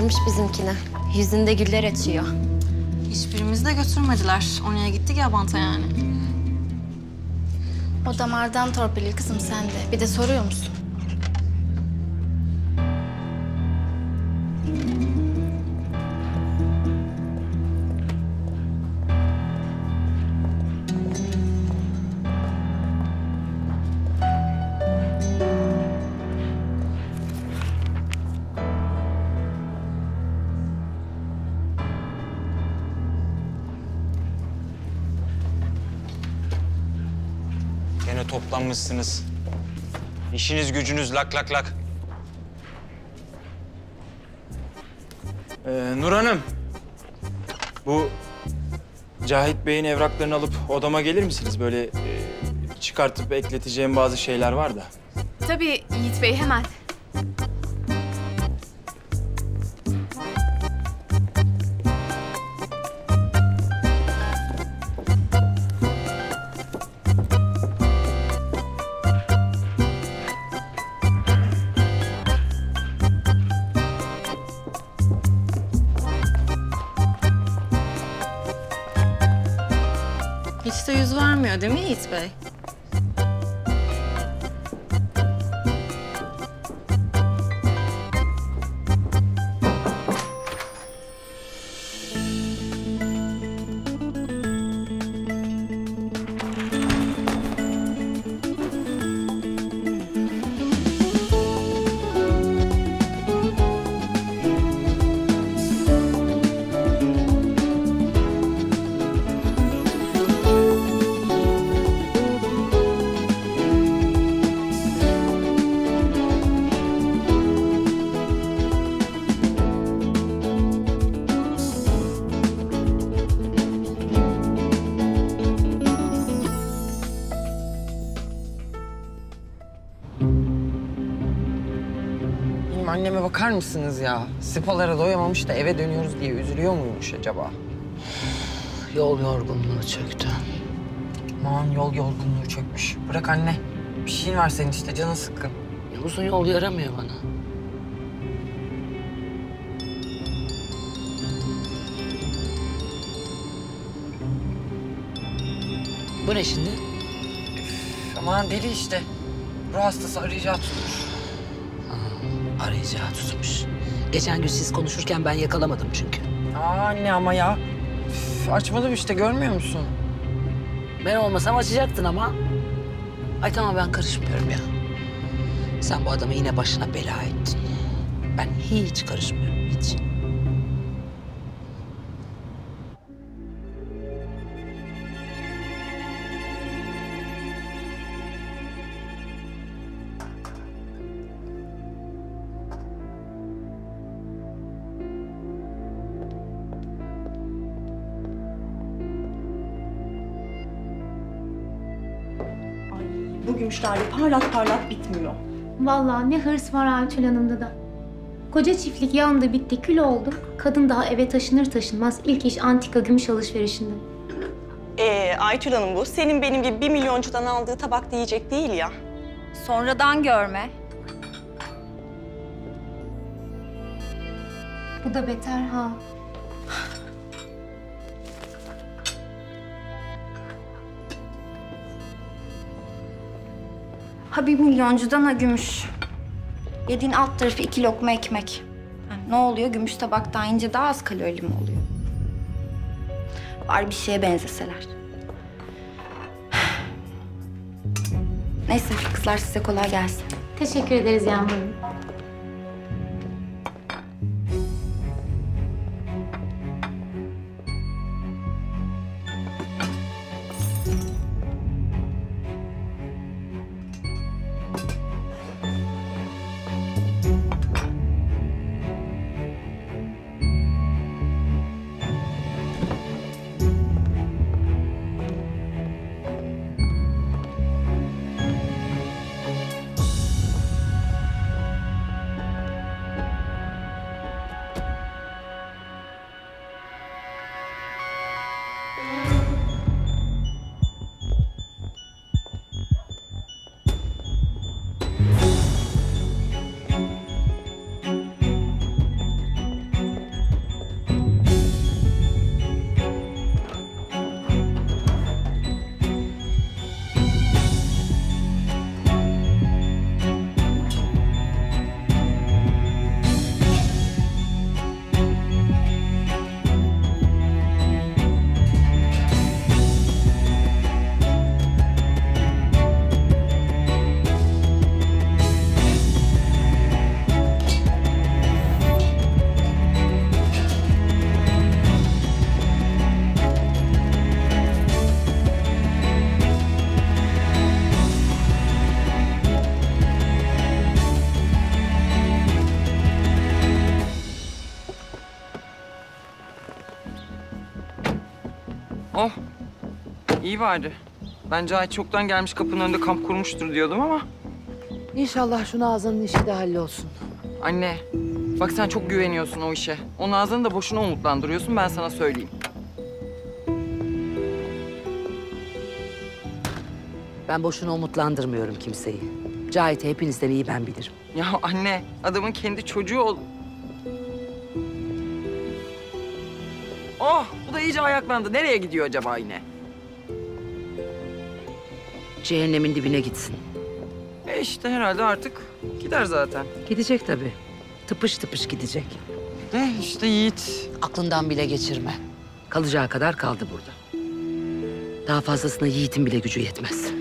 Speaker 15: Avantürmüş bizimkine. Yüzünde güller açıyor.
Speaker 16: Hiçbirimizi de götürmediler. Oraya gittik ya Abant'a yani. O damardan torpilli kızım sen de. Bir de soruyor musun?
Speaker 8: Gene toplanmışsınız. İşiniz gücünüz lak lak lak. Ee, Nur Hanım. Bu Cahit Bey'in evraklarını alıp odama gelir misiniz? Böyle e, çıkartıp ekleteceğim bazı şeyler var da.
Speaker 5: Tabii Yiğit Bey hemen.
Speaker 16: Vermiyor değil
Speaker 1: mısınız ya? Spalara doyamamış da eve dönüyoruz diye üzülüyor muymuş acaba?
Speaker 3: Yol yorgunluğu çöktü.
Speaker 1: Aman yol yorgunluğu çökmüş. Bırak anne. Bir şeyin var senin işte canın sıkkın.
Speaker 3: Uzun yol yaramıyor bana. Bu ne şimdi?
Speaker 1: Aman deli işte. Ruh hastası arayacağı tutmuş.
Speaker 3: Arayacağı tutmuş. Geçen gün siz konuşurken ben yakalamadım çünkü.
Speaker 1: Aa anne ama ya. Üf, açmadım işte görmüyor musun?
Speaker 3: Ben olmasam açacaktın ama. Ay tamam ben karışmıyorum ya. Sen bu adamı yine başına bela ettin. Ben hiç karışmıyorum,
Speaker 10: parlat parlat bitmiyor.
Speaker 17: Vallahi ne hırs var Aytül Hanım'da da. Koca çiftlik yandı bitti kül oldu. Kadın daha eve taşınır taşınmaz ilk iş antika gümüş alışverişinde.
Speaker 10: Ee, Aytül Hanım bu. Senin benim gibi bir milyoncudan aldığı tabak diyecek değil ya.
Speaker 11: Sonradan görme.
Speaker 17: Bu da beter ha.
Speaker 16: Ha bir milyoncudan ha gümüş. Yediğin alt tarafı iki lokma ekmek. Yani ne oluyor? Gümüş tabaktan yiyince daha az kalorili mi oluyor? Var bir şeye benzeseler. Neyse kızlar size kolay gelsin.
Speaker 17: Teşekkür ederiz Yağmur.
Speaker 1: İyi bari. Bence Ay çoktan gelmiş kapının önünde kamp kurmuştur diyordum ama.
Speaker 3: İnşallah şu Nazan'ın işi de hallolsun.
Speaker 1: Anne, bak sen çok güveniyorsun o işe. O Nazan'ı da boşuna umutlandırıyorsun ben sana söyleyeyim.
Speaker 3: Ben boşuna umutlandırmıyorum kimseyi. Cahit'i hepinizden iyi ben bilirim.
Speaker 1: Ya anne, adamın kendi çocuğu ol... Oh, bu da iyice ayaklandı. Nereye gidiyor acaba yine?
Speaker 3: Cehennemin dibine gitsin.
Speaker 1: E işte herhalde artık gider zaten.
Speaker 3: Gidecek tabii. Tıpış tıpış gidecek.
Speaker 1: Eh işte Yiğit.
Speaker 3: Aklından bile geçirme. Kalacağı kadar kaldı burada. Daha fazlasına Yiğit'in bile gücü yetmez.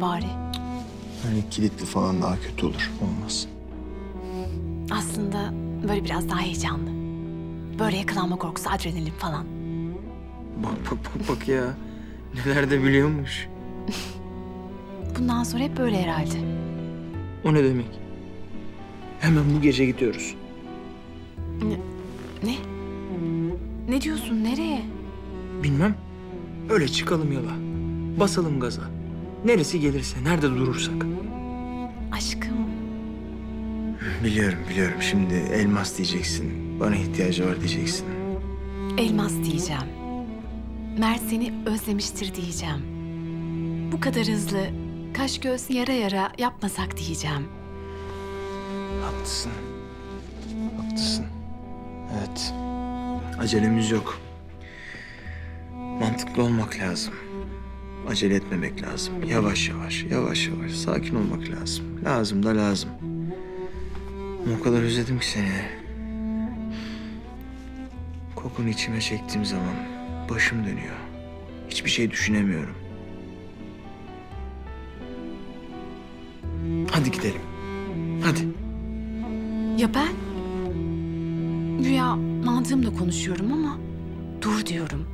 Speaker 5: Bari.
Speaker 8: Hani kilitli falan daha kötü olur. Olmaz.
Speaker 5: Aslında böyle biraz daha heyecanlı. Böyle yakalanma korkusu, adrenalin falan.
Speaker 10: Bak bak bak bak ya. Neler de biliyormuş.
Speaker 5: Bundan sonra hep böyle herhalde.
Speaker 10: O ne demek? Hemen bu gece gidiyoruz.
Speaker 5: Ne? Ne diyorsun? Nereye?
Speaker 10: Bilmem. Öyle çıkalım yola. Basalım gaza. Neresi gelirse, nerede durursak.
Speaker 5: Aşkım.
Speaker 8: Biliyorum biliyorum. Şimdi elmas diyeceksin. Bana ihtiyacı var diyeceksin.
Speaker 5: Elmas diyeceğim. Mert seni özlemiştir diyeceğim. Bu kadar hızlı kaş göz yara yara yapmasak diyeceğim.
Speaker 8: Haklısın. Haklısın. Evet. Acelemiz yok. Mantıklı olmak lazım. Acele etmemek lazım. Yavaş yavaş, yavaş yavaş. Sakin olmak lazım. Lazım da lazım. O kadar özledim ki seni. Kokunu içime çektiğim zaman başım dönüyor. Hiçbir şey düşünemiyorum. Hadi gidelim. Hadi.
Speaker 5: Ya ben? Güya mantığımla konuşuyorum ama dur diyorum.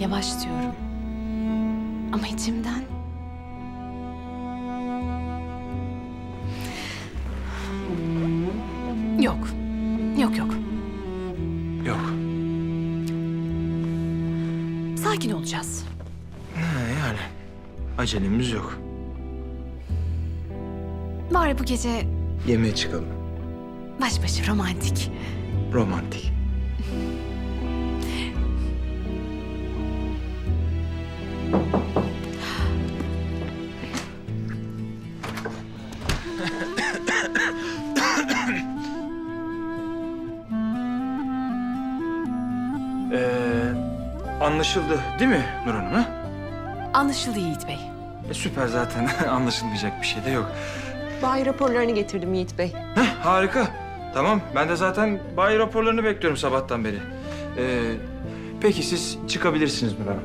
Speaker 5: Yavaş diyorum. Ama içimden Yok. Yok yok.
Speaker 8: Yok.
Speaker 5: Sakin olacağız.
Speaker 8: Ha, yani acelemiz yok.
Speaker 5: Bari bu gece
Speaker 8: Yemeğe çıkalım.
Speaker 5: baş başa romantik.
Speaker 8: Romantik.
Speaker 10: Anlaşıldı değil mi Nur Hanım ha?
Speaker 5: Anlaşıldı Yiğit Bey.
Speaker 10: E, süper zaten. Anlaşılmayacak bir şey de yok.
Speaker 1: Bayi raporlarını getirdim Yiğit Bey.
Speaker 10: Heh, harika. Tamam. Ben de zaten bayi raporlarını bekliyorum sabahtan beri. Ee, peki siz çıkabilirsiniz Nur Hanım.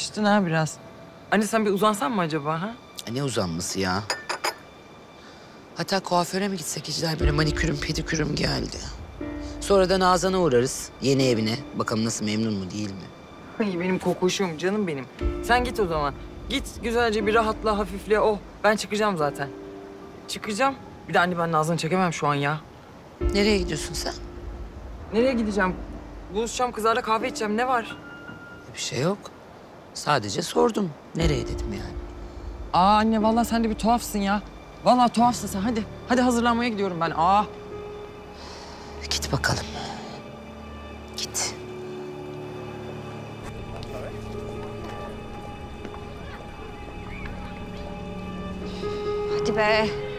Speaker 1: Mayıştın ha biraz. Anne sen bir uzansan mı acaba ha?
Speaker 3: E, Ne uzanması ya? Hatta kuaföre mi gitsek İclal? Böyle manikürüm pedikürüm geldi. Sonra da Nazan'a uğrarız. Yeni evine. Bakalım nasıl memnun mu değil mi?
Speaker 1: Ay benim kokuşum, canım benim. Sen git o zaman. Git güzelce bir rahatla, hafifle. Oh, ben çıkacağım zaten. Çıkacağım. Bir de anne ben Nazlı'nı çekemem şu an ya.
Speaker 3: Nereye gidiyorsun sen?
Speaker 1: Nereye gideceğim? Buluşacağım kızlarla kahve içeceğim. Ne var?
Speaker 3: Bir şey yok. Sadece sordum. Nereye dedim yani.
Speaker 1: Aa anne vallahi sen de bir tuhafsın ya. Vallahi tuhafsın sen. Hadi. Hadi hazırlanmaya gidiyorum ben. Aa.
Speaker 3: Git bakalım. Git.
Speaker 18: Hadi be.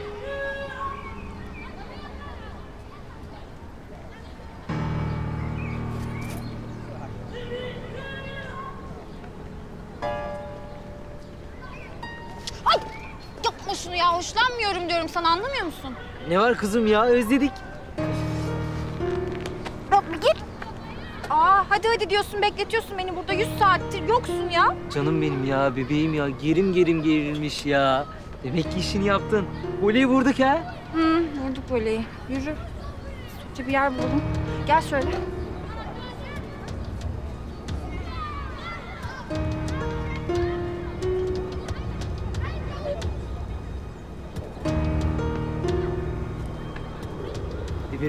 Speaker 16: Sana anlamıyor musun?
Speaker 13: Ne var kızım ya özledik.
Speaker 16: Yok bir git. Aa hadi hadi diyorsun bekletiyorsun beni burada 100 saattir yoksun ya.
Speaker 13: Canım benim ya bebeğim ya gerim gerim gerilmiş ya. Demek ki işini yaptın. Voleyi vurduk ha.
Speaker 16: Hı vurduk böyleyi. Yürü. Türkçe bir yer bulalım. Gel şöyle.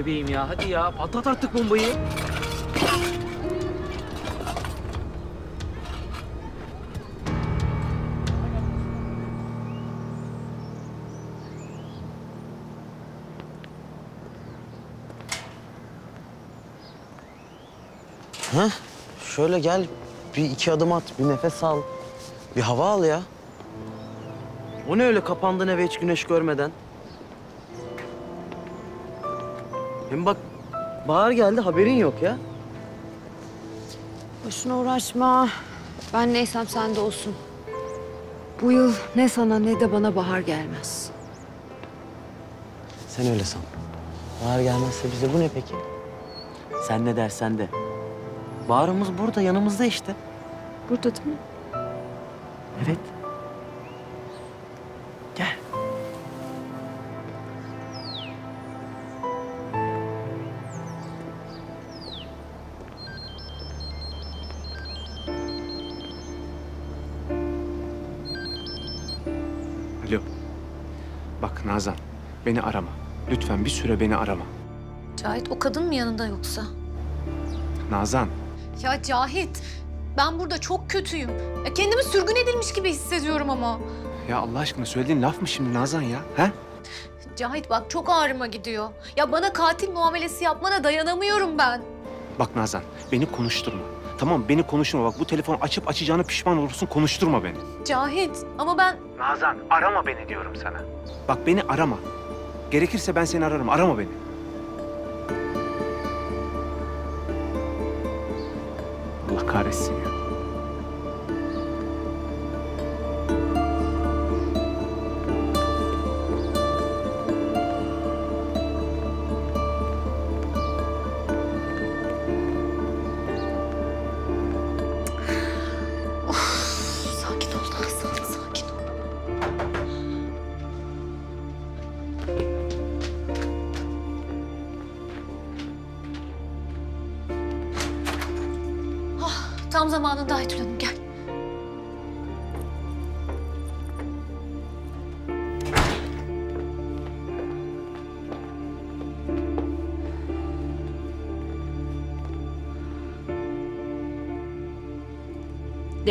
Speaker 13: Bebeğim ya hadi ya patlat artık bombayı.
Speaker 12: Ha? Şöyle gel, bir iki adım at, bir nefes al. Bir hava al ya. O ne öyle kapandın eve hiç güneş görmeden? Hem bak, bahar geldi haberin yok ya.
Speaker 18: Boşuna uğraşma. Ben neysem sen de olsun. Bu yıl ne sana ne de bana bahar gelmez.
Speaker 12: Sen öyle san. Bahar gelmezse bize bu ne peki? Sen ne dersen de. Baharımız burada, yanımızda işte.
Speaker 18: Burada değil mi?
Speaker 12: Evet.
Speaker 7: Bir süre beni arama.
Speaker 17: Cahit o kadın mı yanında yoksa?
Speaker 7: Nazan,
Speaker 17: Ya Cahit ben burada çok kötüyüm. Ya kendimi sürgün edilmiş gibi hissediyorum ama.
Speaker 7: ya Allah aşkına söylediğin laf mı şimdi Nazan ya? He?
Speaker 17: Cahit bak çok ağrıma gidiyor. Ya bana katil muamelesi yapmana dayanamıyorum ben.
Speaker 7: Bak Nazan, beni konuşturma. Tamam beni konuşturma. Bak bu telefonu açıp açacağına pişman olursun. Konuşturma beni.
Speaker 17: Cahit ama ben...
Speaker 7: Nazan, arama beni diyorum sana. Bak beni arama. Gerekirse ben seni ararım. Arama beni. Allah kahretsin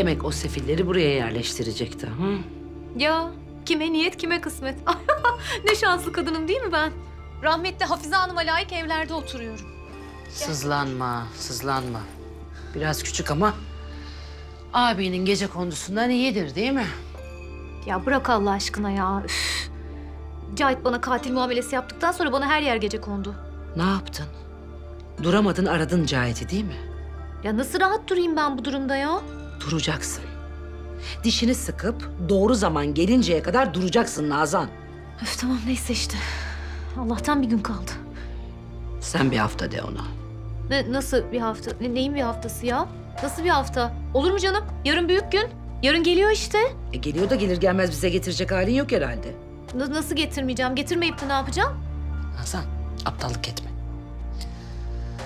Speaker 3: Demek o sefilleri buraya yerleştirecekti. Hı?
Speaker 17: Ya kime niyet kime kısmet. ne şanslı kadınım değil mi ben? Rahmetli Hafize Hanım'a layık evlerde oturuyorum.
Speaker 3: Sızlanma, sızlanma. Biraz küçük ama abinin gece kondusundan iyidir değil mi?
Speaker 17: Ya bırak Allah aşkına ya. Üf. Cahit bana katil muamelesi yaptıktan sonra bana her yer gece kondu.
Speaker 3: Ne yaptın? Duramadın aradın Cahit'i değil mi?
Speaker 17: Ya nasıl rahat durayım ben bu durumda ya?
Speaker 3: Duracaksın. Dişini sıkıp doğru zaman gelinceye kadar duracaksın Nazan.
Speaker 17: Öf tamam neyse işte. Allah'tan bir gün kaldı.
Speaker 3: Sen bir hafta de ona.
Speaker 17: Ne, nasıl bir hafta? Ne, neyin bir haftası ya? Nasıl bir hafta? Olur mu canım? Yarın büyük gün. Yarın geliyor işte.
Speaker 3: E geliyor da gelir gelmez bize getirecek halin yok herhalde.
Speaker 17: Na- nasıl getirmeyeceğim? Getirmeyip de ne yapacağım?
Speaker 3: Nazan aptallık etme.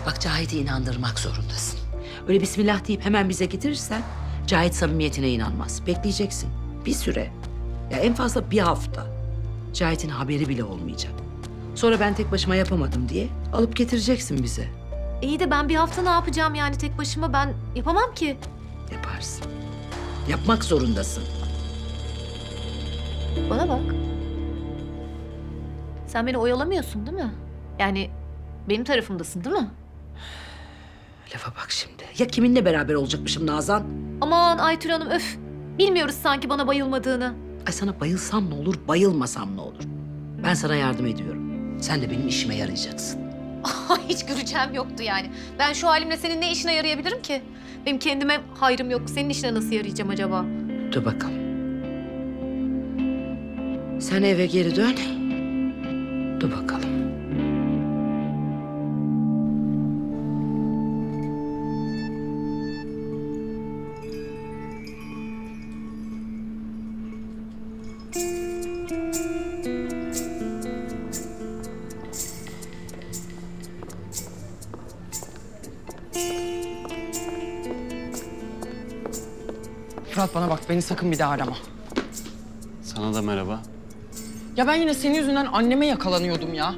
Speaker 3: Bak Cahit'i inandırmak zorundasın. Öyle bismillah deyip hemen bize getirirsen Cahit samimiyetine inanmaz. Bekleyeceksin. Bir süre. Ya en fazla bir hafta. Cahit'in haberi bile olmayacak. Sonra ben tek başıma yapamadım diye alıp getireceksin bize.
Speaker 17: İyi de ben bir hafta ne yapacağım yani tek başıma? Ben yapamam ki.
Speaker 3: Yaparsın. Yapmak zorundasın.
Speaker 17: Bana bak. Sen beni oyalamıyorsun değil mi? Yani benim tarafımdasın değil mi?
Speaker 3: Lafa bak şimdi. Ya kiminle beraber olacakmışım Nazan?
Speaker 17: Aman Aytül Hanım öf. Bilmiyoruz sanki bana bayılmadığını.
Speaker 3: Ay sana bayılsam ne olur, bayılmasam ne olur? Ben sana yardım ediyorum. Sen de benim işime yarayacaksın.
Speaker 17: Hiç güleceğim yoktu yani. Ben şu halimle senin ne işine yarayabilirim ki? Benim kendime hayrım yok. Senin işine nasıl yarayacağım acaba?
Speaker 3: Dur bakalım. Sen eve geri dön. Dur bakalım.
Speaker 1: Beni sakın bir daha arama.
Speaker 19: Sana da merhaba.
Speaker 1: Ya ben yine senin yüzünden anneme yakalanıyordum ya.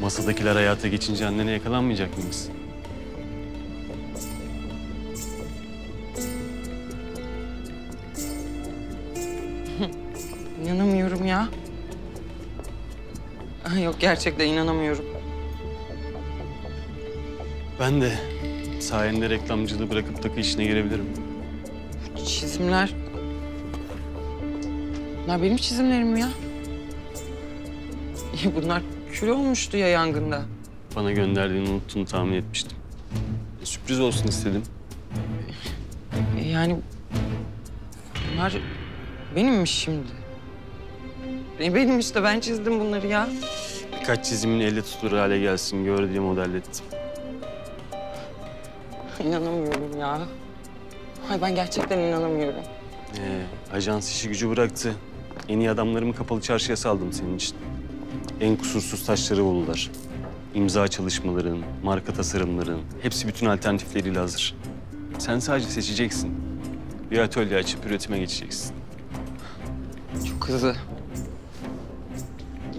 Speaker 19: Masadakiler hayata geçince annene yakalanmayacak mıyız?
Speaker 1: İnanamıyorum ya. Yok gerçekten inanamıyorum.
Speaker 19: Ben de sayende reklamcılığı bırakıp takı işine girebilirim.
Speaker 1: Çizimler. Bunlar benim çizimlerim ya? Bunlar kül olmuştu ya yangında.
Speaker 19: Bana gönderdiğini unuttuğunu tahmin etmiştim. Sürpriz olsun istedim.
Speaker 1: E, Yani bunlar benimmiş şimdi. E, Benim işte ben çizdim bunları ya.
Speaker 19: Birkaç çizimin elle tutulur hale gelsin gör diye modellettim.
Speaker 1: İnanamıyorum ya. Ay ben gerçekten inanamıyorum.
Speaker 19: Ee, ajans işi gücü bıraktı. En iyi adamlarımı kapalı çarşıya saldım senin için. En kusursuz taşları buldular. İmza çalışmaların, marka tasarımların hepsi bütün alternatifleriyle hazır. Sen sadece seçeceksin. Bir atölye açıp üretime geçeceksin.
Speaker 1: Çok hızlı.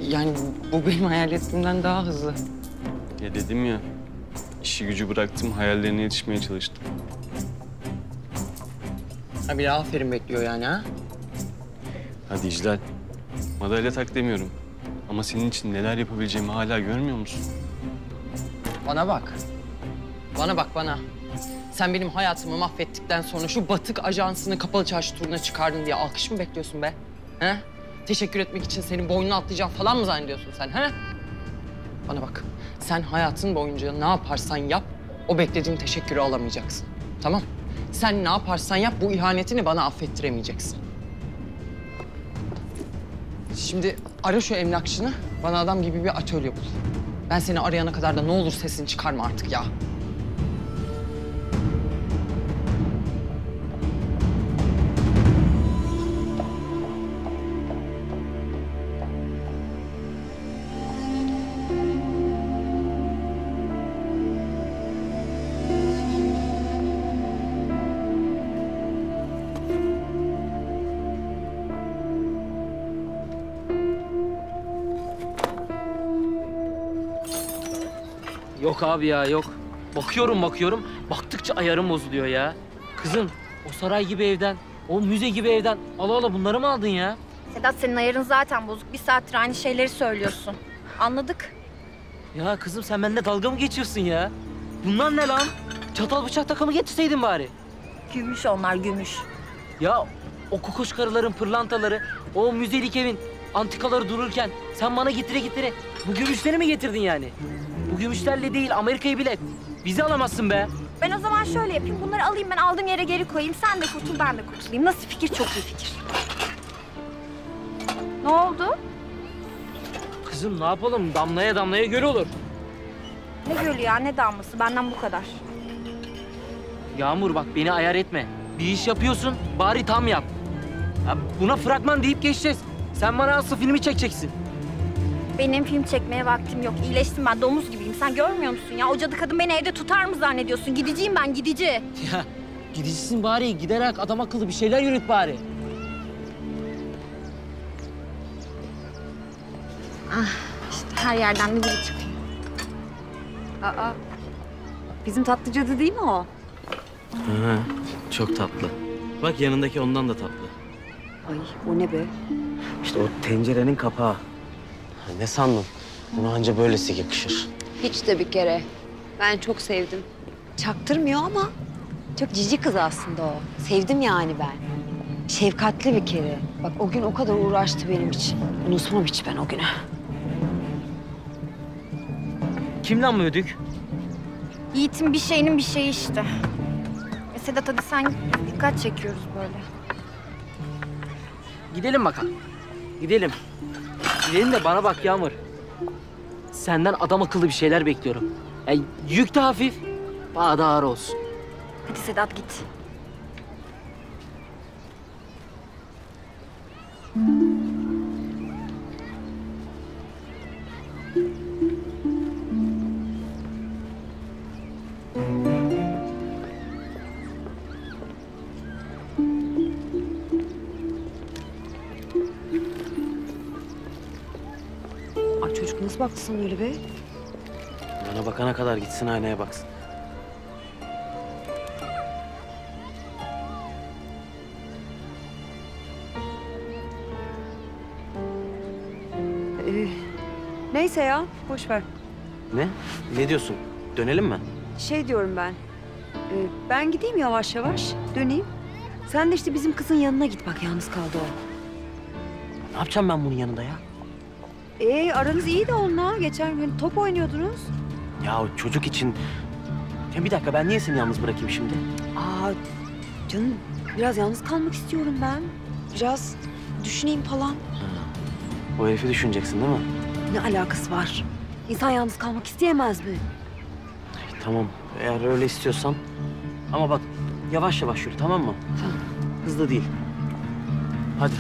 Speaker 1: Yani bu benim hayal ettiğimden daha hızlı.
Speaker 19: Ya dedim ya, işi gücü bıraktım, hayallerine yetişmeye çalıştım.
Speaker 1: Ha bir de aferin bekliyor yani ha.
Speaker 19: Hadi İclal, madalya tak demiyorum. Ama senin için neler yapabileceğimi hala görmüyor musun?
Speaker 1: Bana bak. Bana bak bana. Sen benim hayatımı mahvettikten sonra şu batık ajansını kapalı çarşı turuna çıkardın diye alkış mı bekliyorsun be? He? Teşekkür etmek için senin boynunu atlayacağım falan mı zannediyorsun sen he? Bana bak. Sen hayatın boyunca ne yaparsan yap o beklediğin teşekkürü alamayacaksın. Tamam? Sen ne yaparsan yap bu ihanetini bana affettiremeyeceksin. Şimdi ara şu emlakçını. Bana adam gibi bir atölye bul. Ben seni arayana kadar da ne olur sesini çıkarma artık ya.
Speaker 13: Yok abi ya yok. Bakıyorum bakıyorum. Baktıkça ayarım bozuluyor ya. Kızım o saray gibi evden, o müze gibi evden ala ala bunları mı aldın ya?
Speaker 16: Sedat senin ayarın zaten bozuk. Bir saattir aynı şeyleri söylüyorsun. Anladık.
Speaker 13: Ya kızım sen benimle dalga mı geçiyorsun ya? Bunlar ne lan? Çatal bıçak takımı getirseydin bari.
Speaker 16: Gümüş onlar gümüş.
Speaker 13: Ya o kokoş karıların pırlantaları, o müzelik evin antikaları dururken sen bana getire getire bu gümüşleri mi getirdin yani? Bu gümüşlerle değil Amerika'yı bilet. Bizi alamazsın be.
Speaker 16: Ben o zaman şöyle yapayım. Bunları alayım ben aldığım yere geri koyayım. Sen de kurtul ben de kurtulayım. Nasıl fikir? Çok iyi fikir. Ne oldu?
Speaker 13: Kızım ne yapalım? Damlaya damlaya göl olur.
Speaker 16: Ne gölü ya ne damlası. Benden bu kadar.
Speaker 13: Yağmur bak beni ayar etme. Bir iş yapıyorsun bari tam yap. Ya buna fragman deyip geçeceğiz. Sen bana asıl filmi çekeceksin.
Speaker 16: Benim film çekmeye vaktim yok. İyileştim ben. Domuz gibiyim. Sen görmüyor musun ya? O cadı kadın beni evde tutar mı zannediyorsun? Gideceğim ben gidici.
Speaker 13: Ya gidicisin bari giderek adam akıllı bir şeyler yürüt bari.
Speaker 16: Ah işte her yerden de biri çıkıyor.
Speaker 18: Aa, bizim tatlı cadı değil mi o?
Speaker 12: Ha, çok tatlı. Bak yanındaki ondan da tatlı.
Speaker 18: Ay o ne be?
Speaker 12: İşte o tencerenin kapağı. Ha, Ne sandın? Buna anca böylesi yakışır.
Speaker 18: Hiç de bir kere. Ben çok sevdim. Çaktırmıyor ama çok cici kız aslında o. Sevdim yani ben. Şefkatli bir kere. Bak o gün o kadar uğraştı benim için. Unutmam hiç ben o günü.
Speaker 13: Kim lan bu ödük?
Speaker 16: Yiğit'in bir şeyinin bir şeyi işte.
Speaker 11: Sedat hadi sen git. Biz dikkat çekiyoruz böyle.
Speaker 13: Gidelim bakalım. Gidelim. Gidelim de bana bak Yağmur. Senden adam akıllı bir şeyler bekliyorum. Yani yük de hafif, bana da ağır olsun.
Speaker 11: Hadi Sedat git.
Speaker 18: Ay nasıl baktı sana öyle be?
Speaker 12: Bana bakana kadar gitsin aynaya baksın.
Speaker 18: Ee, neyse ya, boş ver.
Speaker 12: Ne? Ne diyorsun? Dönelim mi?
Speaker 18: Şey diyorum ben. e, ben gideyim yavaş yavaş, döneyim. Sen de işte bizim kızın yanına git bak, yalnız kaldı o.
Speaker 12: Ne yapacağım ben bunun yanında ya?
Speaker 18: Ee, aranız iyi de onunla. Geçen gün top oynuyordunuz.
Speaker 12: Ya çocuk için... Ya bir dakika ben niye seni yalnız bırakayım şimdi?
Speaker 18: Aa, canım biraz yalnız kalmak istiyorum ben. Biraz düşüneyim falan.
Speaker 12: O herifi düşüneceksin değil mi?
Speaker 18: Ne alakası var? İnsan yalnız kalmak isteyemez mi?
Speaker 12: Tamam eğer öyle istiyorsan. Ama bak yavaş yavaş yürü tamam mı?
Speaker 18: Tamam.
Speaker 12: Hızlı değil. Hadi.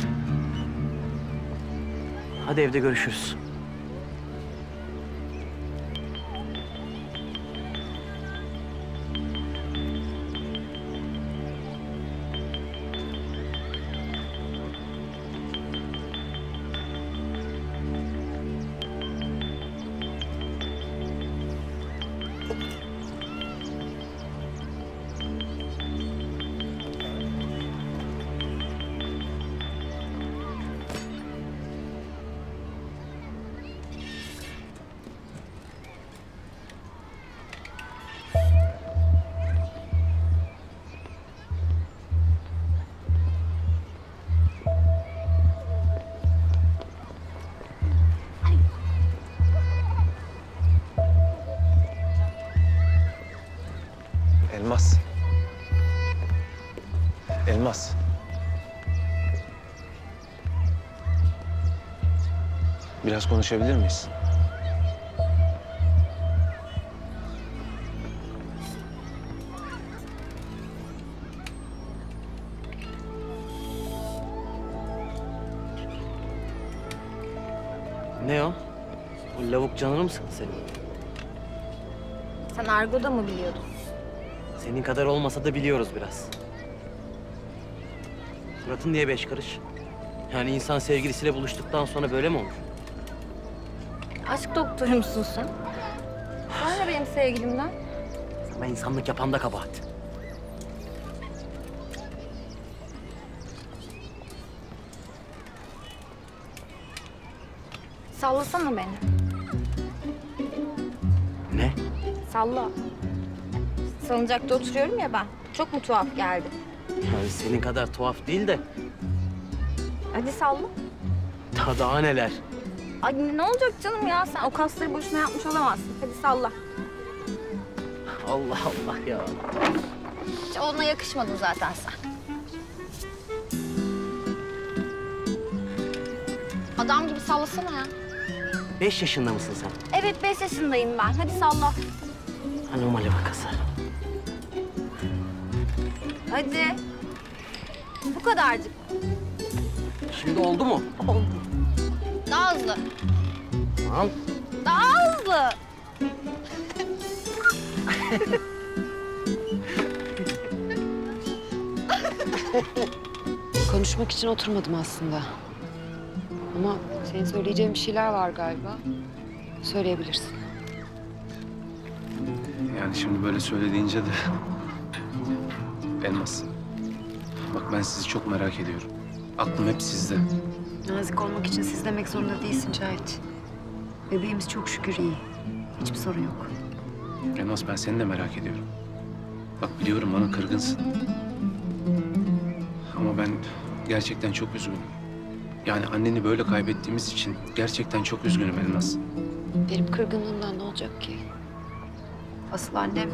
Speaker 12: Hadi evde görüşürüz.
Speaker 7: Elmas. Elmas. Biraz konuşabilir miyiz?
Speaker 12: Ne o? O lavuk canını mı sıktı senin?
Speaker 11: Sen argoda mı biliyordun?
Speaker 12: Senin kadar olmasa da biliyoruz biraz. Suratın niye beş karış? Yani insan sevgilisiyle buluştuktan sonra böyle mi olur?
Speaker 11: Aşk doktoru musun sen? De benim sevgilimden.
Speaker 12: Sana insanlık yapan da kabahat.
Speaker 11: Sallasana beni.
Speaker 12: Ne?
Speaker 11: Salla. Salıncakta oturuyorum ya ben. Çok mu tuhaf geldi?
Speaker 12: Yani senin kadar tuhaf değil de
Speaker 11: Hadi salla.
Speaker 12: daha, daha neler.
Speaker 11: Ay ne olacak canım ya? Sen o kasları boşuna yapmış olamazsın. Hadi salla.
Speaker 12: Allah Allah ya.
Speaker 11: Hiç ona yakışmadın zaten sen. Adam gibi sallasana ya.
Speaker 12: Beş yaşında mısın sen?
Speaker 11: Evet beş yaşındayım ben. Hadi salla.
Speaker 12: Anomali vakası.
Speaker 11: Hadi. Bu kadarcık.
Speaker 12: Şimdi oldu mu?
Speaker 11: Oldu. Daha hızlı.
Speaker 12: Tamam.
Speaker 11: Daha hızlı.
Speaker 18: Konuşmak için oturmadım aslında. Ama senin söyleyeceğin bir şeyler var galiba. Söyleyebilirsin.
Speaker 7: Yani şimdi böyle söylediğince de... Elmas. Bak ben sizi çok merak ediyorum. Aklım hep sizde.
Speaker 18: Nazik olmak için siz demek zorunda değilsin Cahit. Bebeğimiz çok şükür iyi. Hiçbir sorun yok.
Speaker 7: Elmas ben seni de merak ediyorum. Bak biliyorum bana kırgınsın. Ama ben gerçekten çok üzgünüm. Yani anneni böyle kaybettiğimiz için gerçekten çok üzgünüm Elmas.
Speaker 18: Benim kırgınlığımdan ne olacak ki? Asıl annem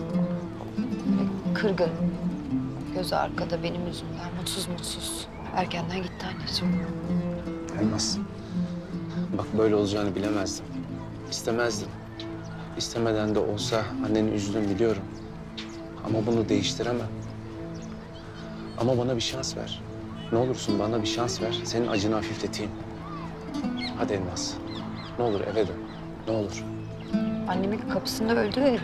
Speaker 18: kırgın. Gözü arkada benim yüzümden. Mutsuz mutsuz. Erkenden gitti anneciğim.
Speaker 7: Elmas. Bak böyle olacağını bilemezdim. İstemezdim. İstemeden de olsa anneni üzdüm biliyorum. Ama bunu değiştiremem. Ama bana bir şans ver. Ne olursun bana bir şans ver. Senin acını hafifleteyim. Hadi Elmas. Ne olur eve dön. Ne olur.
Speaker 18: Annemin kapısında öldürüverim.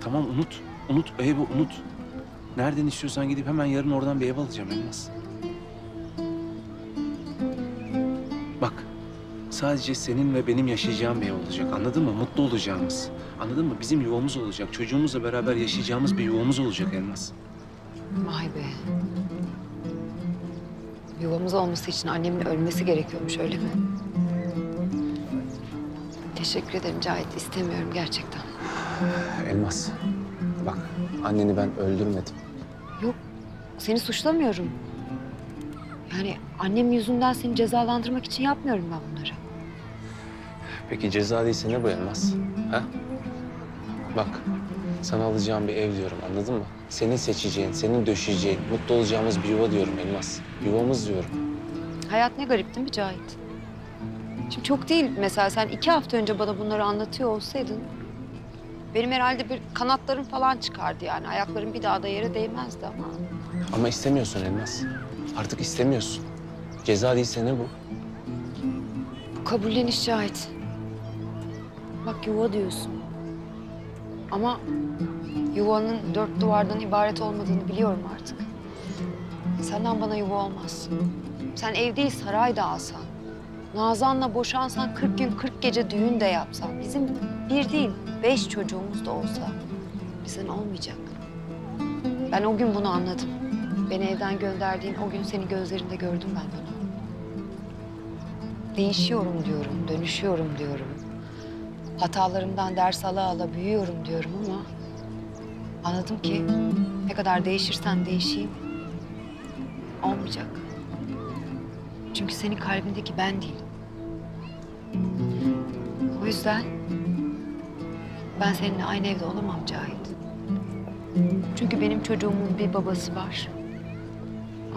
Speaker 7: Tamam unut. Unut. Evi unut. Nereden istiyorsan gidip hemen yarın oradan bir ev alacağım Elmas. Bak. Sadece senin ve benim yaşayacağım bir ev olacak. Anladın mı? Mutlu olacağımız. Anladın mı? Bizim yuvamız olacak. Çocuğumuzla beraber yaşayacağımız bir yuvamız olacak Elmas.
Speaker 18: Vay be. Yuvamız olması için annemin ölmesi gerekiyormuş öyle mi? Teşekkür ederim Cahit. İstemiyorum gerçekten.
Speaker 7: Elmas. Bak anneni ben öldürmedim.
Speaker 18: Yok, seni suçlamıyorum. Yani annem yüzünden seni cezalandırmak için yapmıyorum ben bunları.
Speaker 7: Peki ceza değilse ne Elmas? Ha? Bak sana alacağım bir ev diyorum anladın mı? Senin seçeceğin, senin döşeyeceğin, mutlu olacağımız bir yuva diyorum Elmas. Yuvamız diyorum.
Speaker 18: Hayat ne garip değil mi Cahit? Şimdi çok değil mesela sen iki hafta önce bana bunları anlatıyor olsaydın... ...benim herhalde bir kanatlarım falan çıkardı yani. Ayaklarım bir daha da yere değmezdi ama.
Speaker 7: Ama istemiyorsun Elmas. Artık istemiyorsun. Ceza değilse ne bu?
Speaker 18: Bu kabulleniş Cahit. Bak yuva diyorsun. Ama yuvanın dört duvardan ibaret olmadığını biliyorum artık. Senden bana yuva olmaz. Sen ev değil saray da alsan. Nazan'la boşansan 40 gün 40 gece düğün de yapsan. Bizim bir değil beş çocuğumuz da olsa bizden olmayacak. Ben o gün bunu anladım. Beni evden gönderdiğin o gün seni gözlerinde gördüm ben bunu. Değişiyorum diyorum, dönüşüyorum diyorum. Hatalarımdan ders ala ala büyüyorum diyorum ama... ...anladım ki ne kadar değişirsen değişeyim olmayacak. Çünkü senin kalbindeki ben değil. O yüzden ben seninle aynı evde olamam Cahit. Çünkü benim çocuğumun bir babası var.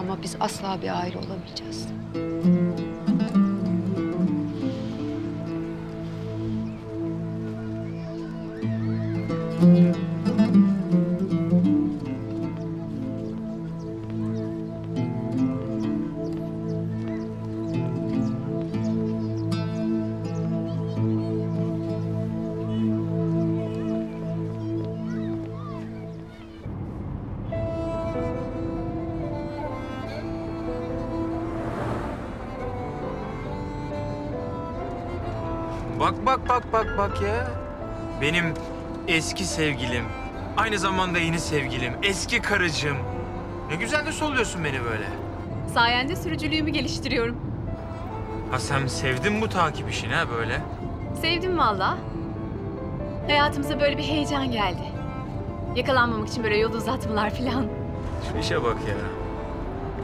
Speaker 18: Ama biz asla bir aile olamayacağız.
Speaker 8: Bak bak ya. Benim eski sevgilim. Aynı zamanda yeni sevgilim. Eski karıcığım. Ne güzel de soluyorsun beni böyle.
Speaker 5: Sayende sürücülüğümü geliştiriyorum.
Speaker 8: Ha sen sevdin bu takip işini ha böyle.
Speaker 5: Sevdim valla. Hayatımıza böyle bir heyecan geldi. Yakalanmamak için böyle yol uzatmalar falan.
Speaker 8: Şu işe bak ya.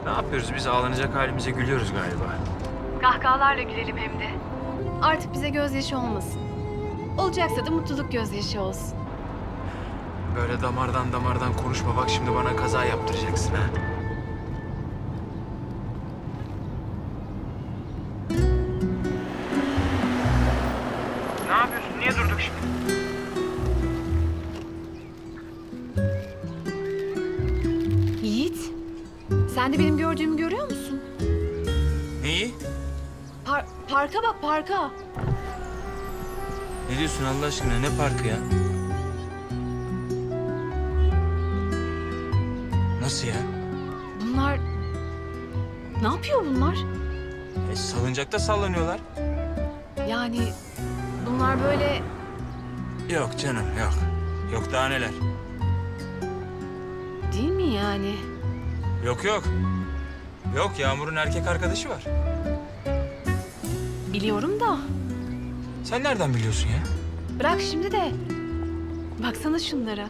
Speaker 8: Ne yapıyoruz biz ağlanacak halimize gülüyoruz galiba.
Speaker 5: Kahkahalarla gülelim hem de. Artık bize gözyaşı olmasın. Olacaksa da mutluluk gözyaşı olsun.
Speaker 8: Böyle damardan damardan konuşma bak şimdi bana kaza yaptıracaksın ha. Ne yapıyorsun? Niye durduk şimdi?
Speaker 5: Yiğit, sen de benim gördüğümü görüyor musun?
Speaker 8: Neyi?
Speaker 5: Par- parka bak, parka.
Speaker 8: Ne diyorsun Allah aşkına? Ne parkı ya? Nasıl ya?
Speaker 5: Bunlar... Ne yapıyor bunlar?
Speaker 8: E, salıncakta sallanıyorlar.
Speaker 5: Yani bunlar böyle...
Speaker 8: Yok canım yok. Yok daha neler.
Speaker 5: Değil mi yani?
Speaker 8: Yok yok. Yok Yağmur'un erkek arkadaşı var.
Speaker 5: Biliyorum da.
Speaker 8: Sen nereden biliyorsun ya?
Speaker 5: Bırak şimdi de. Baksana şunlara.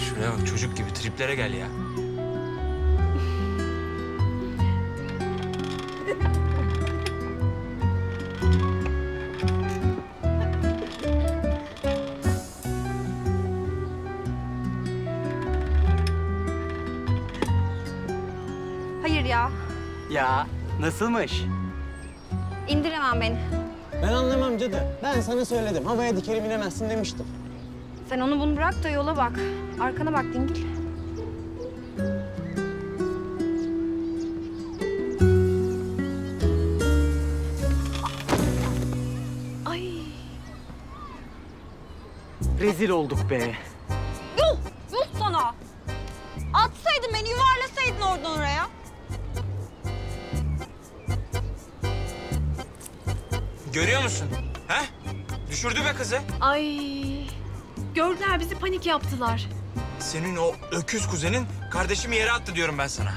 Speaker 8: Şuraya bak çocuk gibi triplere gel ya.
Speaker 11: ya.
Speaker 13: Nasılmış?
Speaker 11: İndiremem beni.
Speaker 12: Ben anlamam cadı. Ben sana söyledim. Havaya dikerim inemezsin demiştim.
Speaker 11: Sen onu bunu bırak da yola bak. Arkana bak Dingil.
Speaker 5: Ay.
Speaker 13: Rezil olduk be.
Speaker 8: Görüyor musun? He? Düşürdü be kızı.
Speaker 5: Ay. Gördüler bizi panik yaptılar.
Speaker 8: Senin o öküz kuzenin kardeşimi yere attı diyorum ben sana.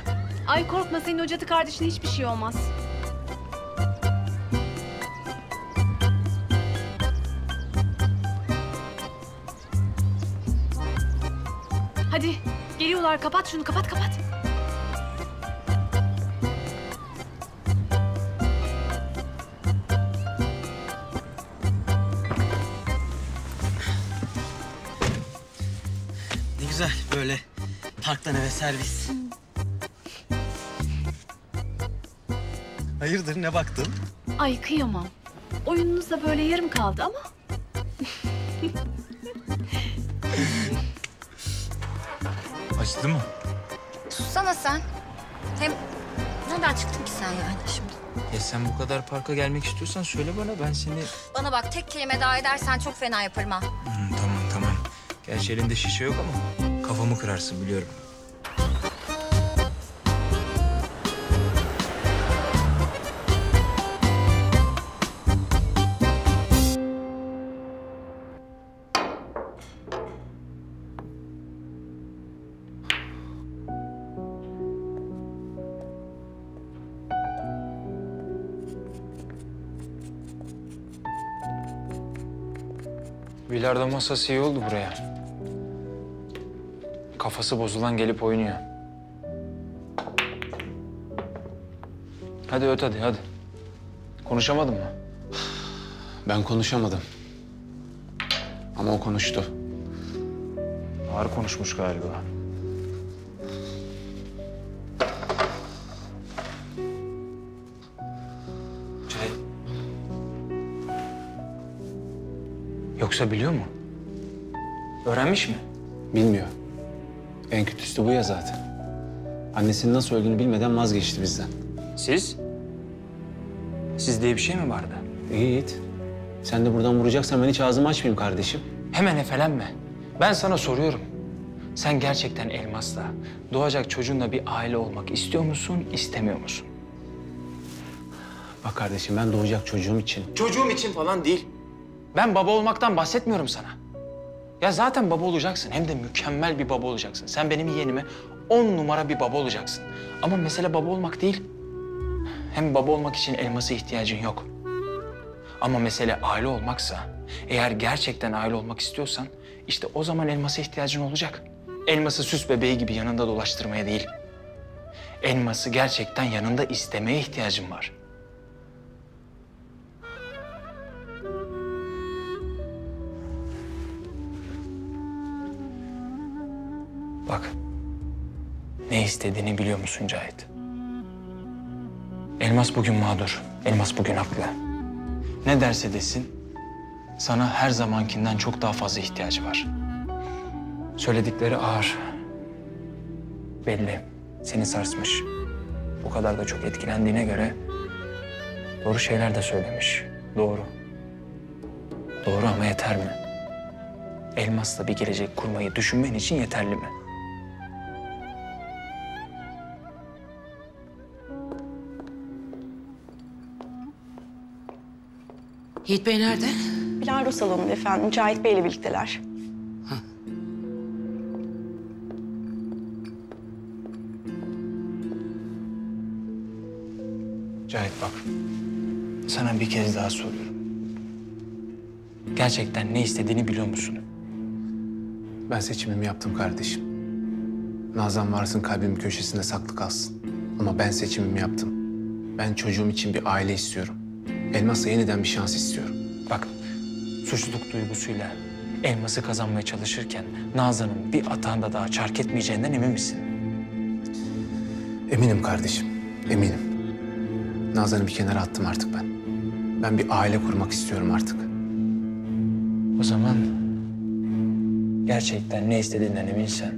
Speaker 5: Ay korkma senin o cadı kardeşine hiçbir şey olmaz. Hadi geliyorlar kapat şunu kapat kapat.
Speaker 12: Parktan eve servis. Hayırdır ne baktın?
Speaker 5: Ay kıyamam. Oyununuz da böyle yarım kaldı ama.
Speaker 8: Acıdı mı?
Speaker 11: Sussana sen. Hem nereden çıktın ki sen yani şimdi?
Speaker 8: Ya sen bu kadar parka gelmek istiyorsan söyle bana ben seni...
Speaker 11: Bana bak tek kelime daha edersen çok fena yaparım ha.
Speaker 8: Hmm, tamam tamam. Gerçi elinde şişe yok ama kafamı kırarsın biliyorum. Bilardo masası iyi oldu buraya. Kafası bozulan gelip oynuyor. Hadi öt hadi hadi. Konuşamadın mı?
Speaker 7: Ben konuşamadım. Ama o konuştu.
Speaker 8: Ağır konuşmuş galiba. Cahit. Yoksa biliyor mu? Öğrenmiş mi?
Speaker 7: Bilmiyor. En kötüsü bu ya zaten. Annesinin nasıl öldüğünü bilmeden vazgeçti bizden.
Speaker 8: Siz? Siz diye bir şey mi vardı?
Speaker 7: Yiğit, sen de buradan vuracaksan ben hiç ağzımı açmayayım kardeşim.
Speaker 8: Hemen efelenme. Ben sana soruyorum. Sen gerçekten Elmas'la, doğacak çocuğunla bir aile olmak istiyor musun, istemiyor musun?
Speaker 7: Bak kardeşim ben doğacak çocuğum için.
Speaker 8: Çocuğum için falan değil. Ben baba olmaktan bahsetmiyorum sana. Ya zaten baba olacaksın. Hem de mükemmel bir baba olacaksın. Sen benim yeğenime on numara bir baba olacaksın. Ama mesele baba olmak değil. Hem baba olmak için elması ihtiyacın yok. Ama mesele aile olmaksa, eğer gerçekten aile olmak istiyorsan, işte o zaman elmasa ihtiyacın olacak. Elması süs bebeği gibi yanında dolaştırmaya değil. Elması gerçekten yanında istemeye ihtiyacın var. Bak, ne istediğini biliyor musun Cahit? Elmas bugün mağdur, Elmas bugün haklı. Ne derse desin, sana her zamankinden çok daha fazla ihtiyacı var. Söyledikleri ağır. Belli, seni sarsmış. Bu kadar da çok etkilendiğine göre doğru şeyler de söylemiş. Doğru. Doğru ama yeter mi? Elmas'la bir gelecek kurmayı düşünmen için yeterli mi?
Speaker 3: Yiğit Bey nerede?
Speaker 10: Bilardo salonunda efendim. Cahit Bey'le birlikteler.
Speaker 8: Cahit bak, sana bir kez daha soruyorum. Gerçekten ne istediğini biliyor musun?
Speaker 7: Ben seçimimi yaptım kardeşim. Nazan varsın kalbimin köşesinde saklı kalsın. Ama ben seçimimi yaptım. Ben çocuğum için bir aile istiyorum. Elmas'a yeniden bir şans istiyorum.
Speaker 8: Bak, suçluluk duygusuyla elması kazanmaya çalışırken Nazan'ın bir atağında daha çark etmeyeceğinden emin misin?
Speaker 7: Eminim kardeşim. Eminim. Nazan'ı bir kenara attım artık ben. Ben bir aile kurmak istiyorum artık.
Speaker 4: O zaman gerçekten ne istediğinden eminsen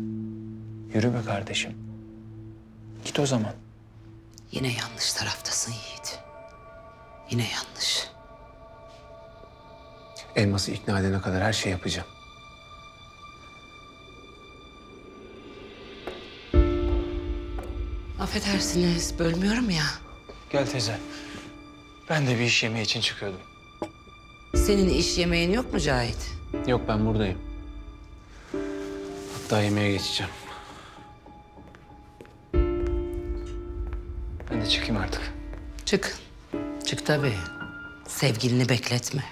Speaker 4: yürü be kardeşim. Git o zaman.
Speaker 2: Yine yanlış taraftasın Yiğit. Yine yanlış.
Speaker 7: Elmas'ı ikna edene kadar her şey yapacağım.
Speaker 2: Affedersiniz, bölmüyorum ya.
Speaker 4: Gel teyze. Ben de bir iş yemeği için çıkıyordum.
Speaker 2: Senin iş yemeğin yok mu Cahit?
Speaker 7: Yok ben buradayım. Hatta yemeğe geçeceğim.
Speaker 4: Ben de çıkayım artık.
Speaker 2: Çık. Çık tabii. Sevgilini bekletme.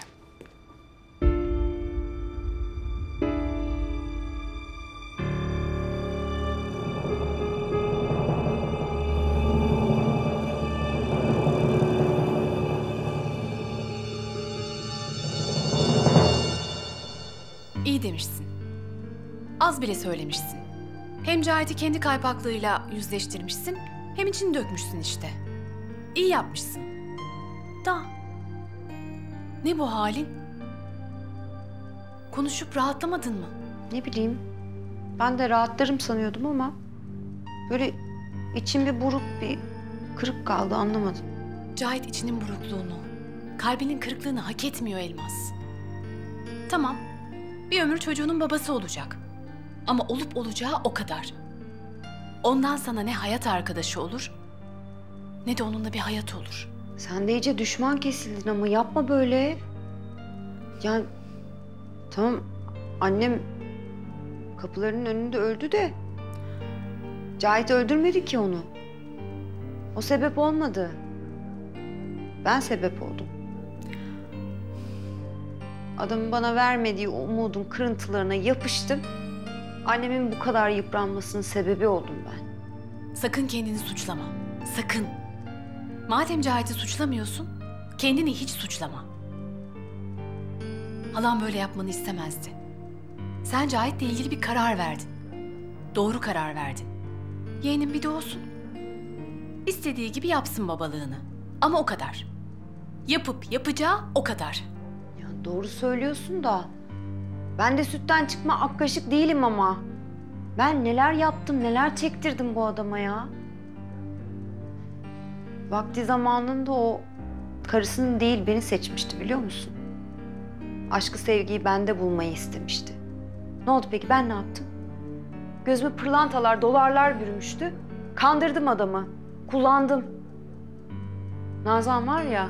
Speaker 5: İyi demişsin. Az bile söylemişsin. Hem Cahit'i kendi kaypaklığıyla yüzleştirmişsin, hem için dökmüşsün işte. İyi yapmışsın. Da. Ne bu halin? Konuşup rahatlamadın mı?
Speaker 18: Ne bileyim. Ben de rahatlarım sanıyordum ama böyle içim bir buruk bir kırık kaldı anlamadım.
Speaker 5: Cahit içinin burukluğunu, kalbinin kırıklığını hak etmiyor Elmas. Tamam, bir ömür çocuğunun babası olacak. Ama olup olacağı o kadar. Ondan sana ne hayat arkadaşı olur, ne de onunla bir hayat olur.
Speaker 18: Sen de iyice düşman kesildin ama yapma böyle. Yani tamam annem kapılarının önünde öldü de Cahit öldürmedi ki onu. O sebep olmadı. Ben sebep oldum. Adamın bana vermediği umudun kırıntılarına yapıştım. Annemin bu kadar yıpranmasının sebebi oldum ben.
Speaker 5: Sakın kendini suçlama. Sakın. Madem Cahit'i suçlamıyorsun, kendini hiç suçlama. Halam böyle yapmanı istemezdi. Sen Cahit'le ilgili bir karar verdin. Doğru karar verdin. Yeğenin bir de olsun. İstediği gibi yapsın babalığını. Ama o kadar. Yapıp yapacağı o kadar.
Speaker 18: Doğru söylüyorsun da ben de sütten çıkma ak değilim ama. Ben neler yaptım, neler çektirdim bu adama ya. Vakti zamanında o karısını değil beni seçmişti biliyor musun? Aşkı sevgiyi bende bulmayı istemişti. Ne oldu peki ben ne yaptım? Gözüme pırlantalar, dolarlar bürümüştü. Kandırdım adamı. Kullandım. Nazan var ya,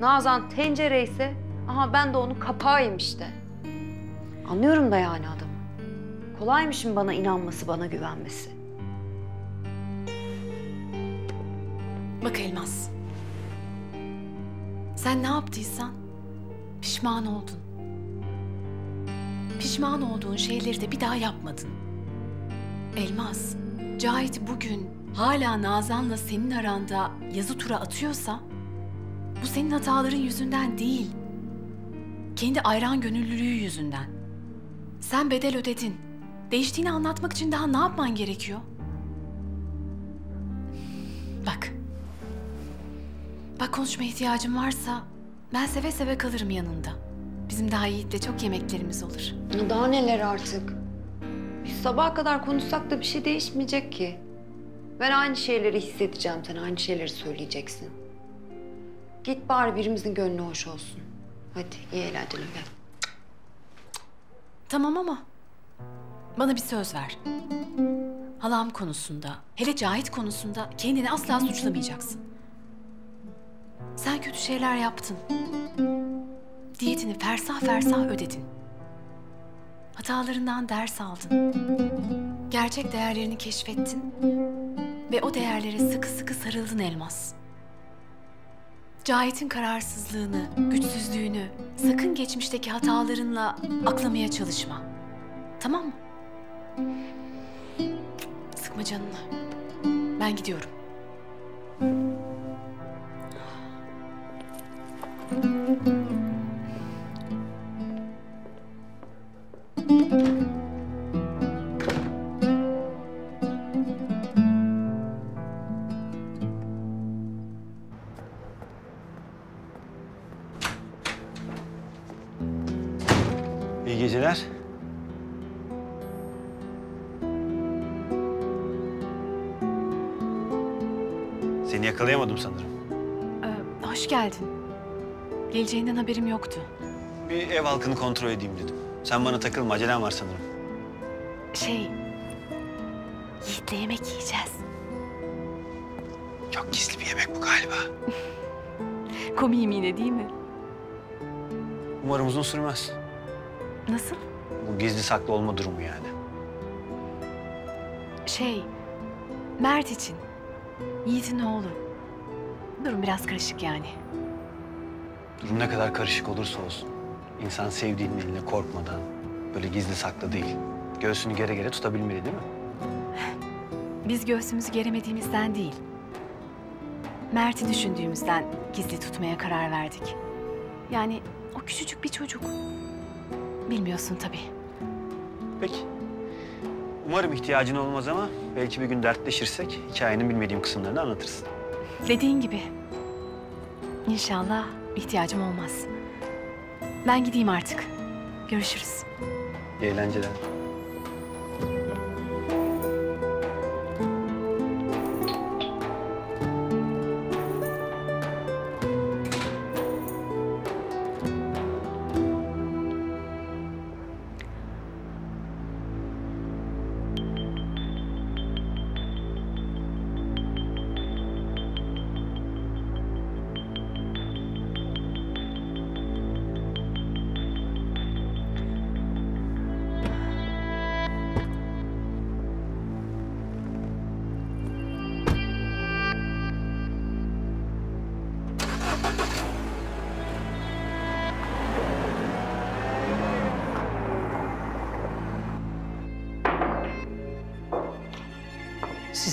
Speaker 18: Nazan tencere ise aha ben de onun kapağıyım işte. Anlıyorum da yani adamı. Kolaymışım bana inanması, bana güvenmesi.
Speaker 5: Bak Elmas. Sen ne yaptıysan pişman oldun. Pişman olduğun şeyleri de bir daha yapmadın. Elmas, Cahit bugün hala Nazan'la senin aranda yazı tura atıyorsa bu senin hataların yüzünden değil. Kendi ayran gönüllülüğü yüzünden. Sen bedel ödedin. Değiştiğini anlatmak için daha ne yapman gerekiyor? Bak. Bak konuşma ihtiyacın varsa ben seve seve kalırım yanında. Bizim daha Yiğit'le çok yemeklerimiz olur.
Speaker 18: Daha neler artık? Biz sabaha kadar konuşsak da bir şey değişmeyecek ki. Ben aynı şeyleri hissedeceğim, sen aynı şeyleri söyleyeceksin. Git bari birimizin gönlü hoş olsun. Hadi iyi eğlenceler. gel.
Speaker 5: Tamam ama bana bir söz ver. Halam konusunda, hele Cahit konusunda kendini asla suçlamayacaksın. Sen kötü şeyler yaptın. Diyetini fersah fersah ödedin. Hatalarından ders aldın. Gerçek değerlerini keşfettin. Ve o değerlere sıkı sıkı sarıldın Elmas. Cahit'in kararsızlığını, güçsüzlüğünü sakın geçmişteki hatalarınla aklamaya çalışma. Tamam mı? Sıkma canını. Ben gidiyorum.
Speaker 6: İyi geceler. Seni yakalayamadım sanırım.
Speaker 5: Ee, hoş geldin. Geleceğinden haberim yoktu.
Speaker 6: Bir ev halkını kontrol edeyim dedim. Sen bana takılma, acelem var sanırım.
Speaker 5: Şey... Yiğit'le yemek yiyeceğiz.
Speaker 6: Çok gizli bir yemek bu galiba.
Speaker 5: Komiyim yine değil mi?
Speaker 6: Umarım uzun sürmez.
Speaker 5: Nasıl?
Speaker 6: Bu gizli saklı olma durumu yani.
Speaker 5: Şey... Mert için. Yiğit'in oğlu. Durum biraz karışık yani.
Speaker 6: Durum ne kadar karışık olursa olsun. insan sevdiğinin eline korkmadan, böyle gizli saklı değil. Göğsünü gere gere tutabilmeli değil mi?
Speaker 5: Biz göğsümüzü geremediğimizden değil. Mert'i düşündüğümüzden gizli tutmaya karar verdik. Yani o küçücük bir çocuk. Bilmiyorsun tabii.
Speaker 6: Peki. Umarım ihtiyacın olmaz ama belki bir gün dertleşirsek hikayenin bilmediğim kısımlarını anlatırsın.
Speaker 5: Dediğin gibi. İnşallah ihtiyacım olmaz. Ben gideyim artık. Görüşürüz.
Speaker 6: İyi eğlenceler.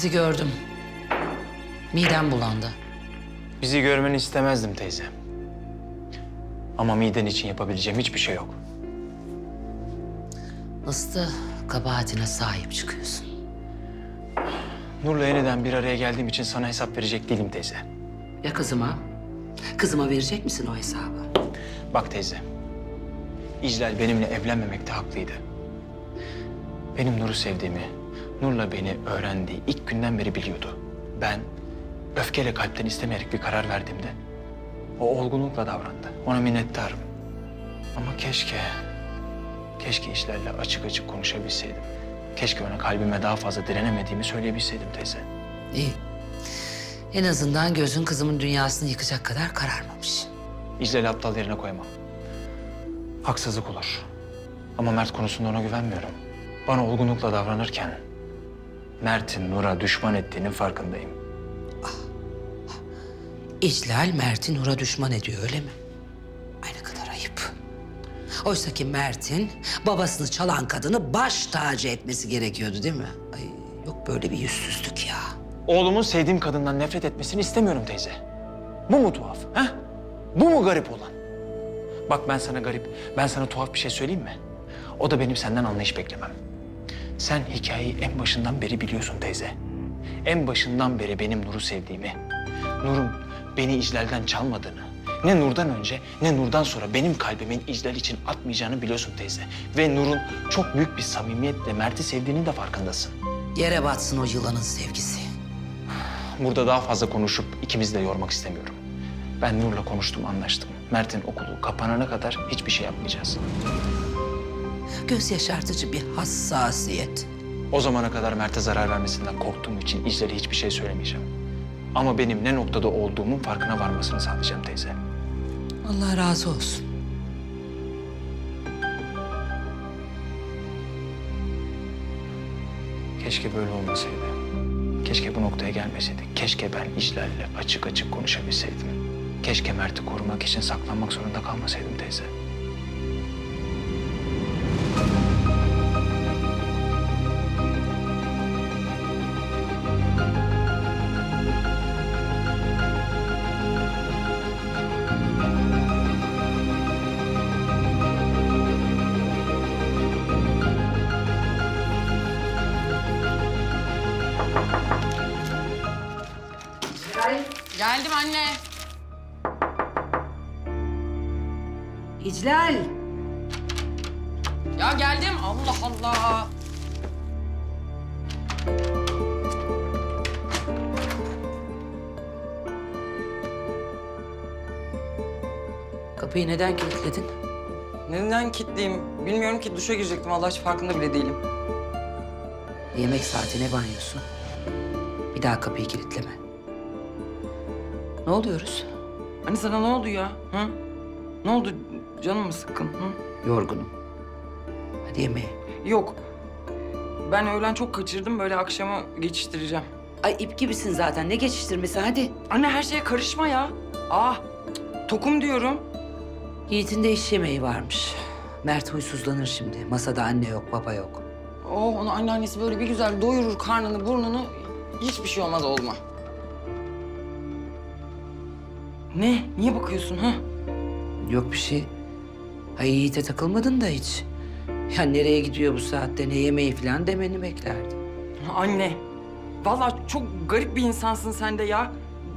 Speaker 3: Sizi gördüm. Midem bulandı.
Speaker 8: Bizi görmeni istemezdim teyze. Ama miden için yapabileceğim hiçbir şey yok.
Speaker 3: Da kabahatine sahip çıkıyorsun.
Speaker 8: Nur'la yeniden bir araya geldiğim için sana hesap verecek değilim teyze.
Speaker 3: Ya kızıma? Kızıma verecek misin o hesabı?
Speaker 8: Bak teyze, İclal benimle evlenmemekte haklıydı. Benim Nur'u sevdiğimi, Nur'la beni öğrendiği ilk günden beri biliyordu. Ben öfkeyle kalpten istemeyerek bir karar verdiğimde o olgunlukla davrandı. Ona minnettarım. Ama keşke, keşke İclal'le açık açık konuşabilseydim. Keşke ona kalbime daha fazla direnemediğimi söyleyebilseydim teyze.
Speaker 3: İyi. En azından gözün kızımın dünyasını yıkacak kadar kararmamış.
Speaker 8: İclal'i aptal yerine koyamam. Haksızlık olur. Ama Mert konusunda ona güvenmiyorum. Bana olgunlukla davranırken Mert'in Nur'a düşman ettiğinin farkındayım.
Speaker 3: İclal Mert'i Nur'a düşman ediyor öyle mi? Ay ne kadar ayıp. Oysa ki Mert'in babasını çalan kadını baş tacı etmesi gerekiyordu değil mi? Ay yok böyle bir yüzsüzlük ya.
Speaker 8: Oğlumun sevdiğim kadından nefret etmesini istemiyorum teyze. Bu mu tuhaf? Ha? Bu mu garip olan? Bak ben sana garip, ben sana tuhaf bir şey söyleyeyim mi? O da benim senden anlayış beklemem. Sen hikayeyi en başından beri biliyorsun teyze. En başından beri benim Nur'u sevdiğimi, Nur'un beni İclal'den çalmadığını, ne Nur'dan önce ne Nur'dan sonra benim kalbimin İclal için atmayacağını biliyorsun teyze. Ve Nur'un çok büyük bir samimiyetle Mert'i sevdiğinin de farkındasın.
Speaker 3: Yere batsın o yılanın sevgisi.
Speaker 8: Burada daha fazla konuşup ikimizi de yormak istemiyorum. Ben Nur'la konuştum, anlaştım. Mert'in okulu kapanana kadar hiçbir şey yapmayacağız.
Speaker 3: Göz yaşartıcı bir hassasiyet.
Speaker 8: O zamana kadar Mert'e zarar vermesinden korktuğum için İclal'e hiçbir şey söylemeyeceğim. Ama benim ne noktada olduğumun farkına varmasını sağlayacağım teyze.
Speaker 3: Allah razı olsun.
Speaker 8: Keşke böyle olmasaydı. Keşke bu noktaya gelmeseydik. Keşke ben İclal'le açık açık konuşabilseydim. Keşke Mert'i korumak için saklanmak zorunda kalmasaydım teyze.
Speaker 3: Kapıyı neden kilitledin?
Speaker 1: Neden kilitliyim? Bilmiyorum ki duşa girecektim. Allah hiç farkında bile değilim.
Speaker 3: Yemek saati ne banyosu? Bir daha kapıyı kilitleme. Ne oluyoruz?
Speaker 1: Hani sana ne oldu ya? Hı? Ne oldu? Canım mı sıkkın? Hı?
Speaker 3: Yorgunum. Hadi yemeğe.
Speaker 1: Yok. Ben öğlen çok kaçırdım. Böyle akşama geçiştireceğim.
Speaker 3: Ay ip gibisin zaten. Ne geçiştirmesi hadi.
Speaker 1: Anne her şeye karışma ya. Ah, tokum diyorum.
Speaker 3: Yiğit'in de iş yemeği varmış. Mert huysuzlanır şimdi. Masada anne yok, baba yok.
Speaker 1: Oh, onu anneannesi böyle bir güzel doyurur karnını, burnunu. Hiçbir şey olmaz olma. Ne? Niye bakıyorsun ha?
Speaker 3: Yok bir şey. Ay Yiğit'e takılmadın da hiç. Ya nereye gidiyor bu saatte, ne yemeği falan demeni beklerdim.
Speaker 1: Anne, vallahi çok garip bir insansın sen de ya.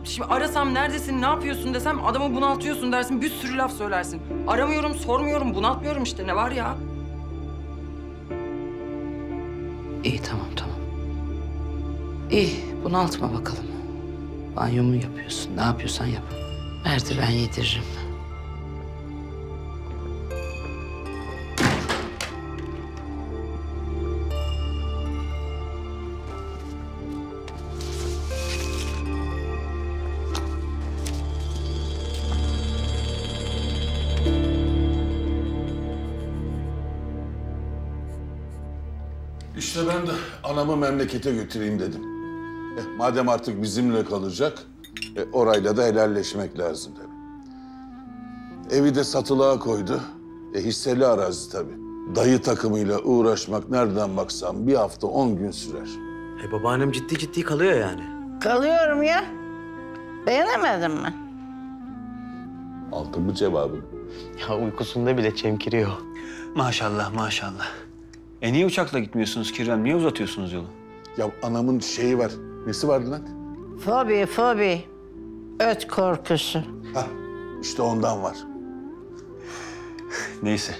Speaker 1: Şimdi arasam neredesin, ne yapıyorsun desem adamı bunaltıyorsun dersin, bir sürü laf söylersin. Aramıyorum, sormuyorum, bunaltmıyorum işte ne var ya?
Speaker 3: İyi tamam tamam. İyi bunaltma bakalım. Banyo mu yapıyorsun, ne yapıyorsan yap. Mert'i ben yediririm.
Speaker 20: Anamı memlekete götüreyim dedim. Eh, madem artık bizimle kalacak, e, orayla da helalleşmek lazım tabii. Evi de satılığa koydu. E, hisseli arazi tabii. Dayı takımıyla uğraşmak nereden baksan bir hafta on gün sürer.
Speaker 12: E babaannem ciddi ciddi kalıyor yani.
Speaker 21: Kalıyorum ya. Beğenemedin mi?
Speaker 20: Aldın mı cevabını?
Speaker 12: Ya uykusunda bile çemkiriyor.
Speaker 6: Maşallah maşallah. E niye uçakla gitmiyorsunuz Kirvem? Niye uzatıyorsunuz yolu?
Speaker 20: Ya anamın şeyi var. Nesi vardı lan?
Speaker 21: Fobi, fobi. Öt korkusu.
Speaker 20: Hah, işte ondan var.
Speaker 6: Neyse.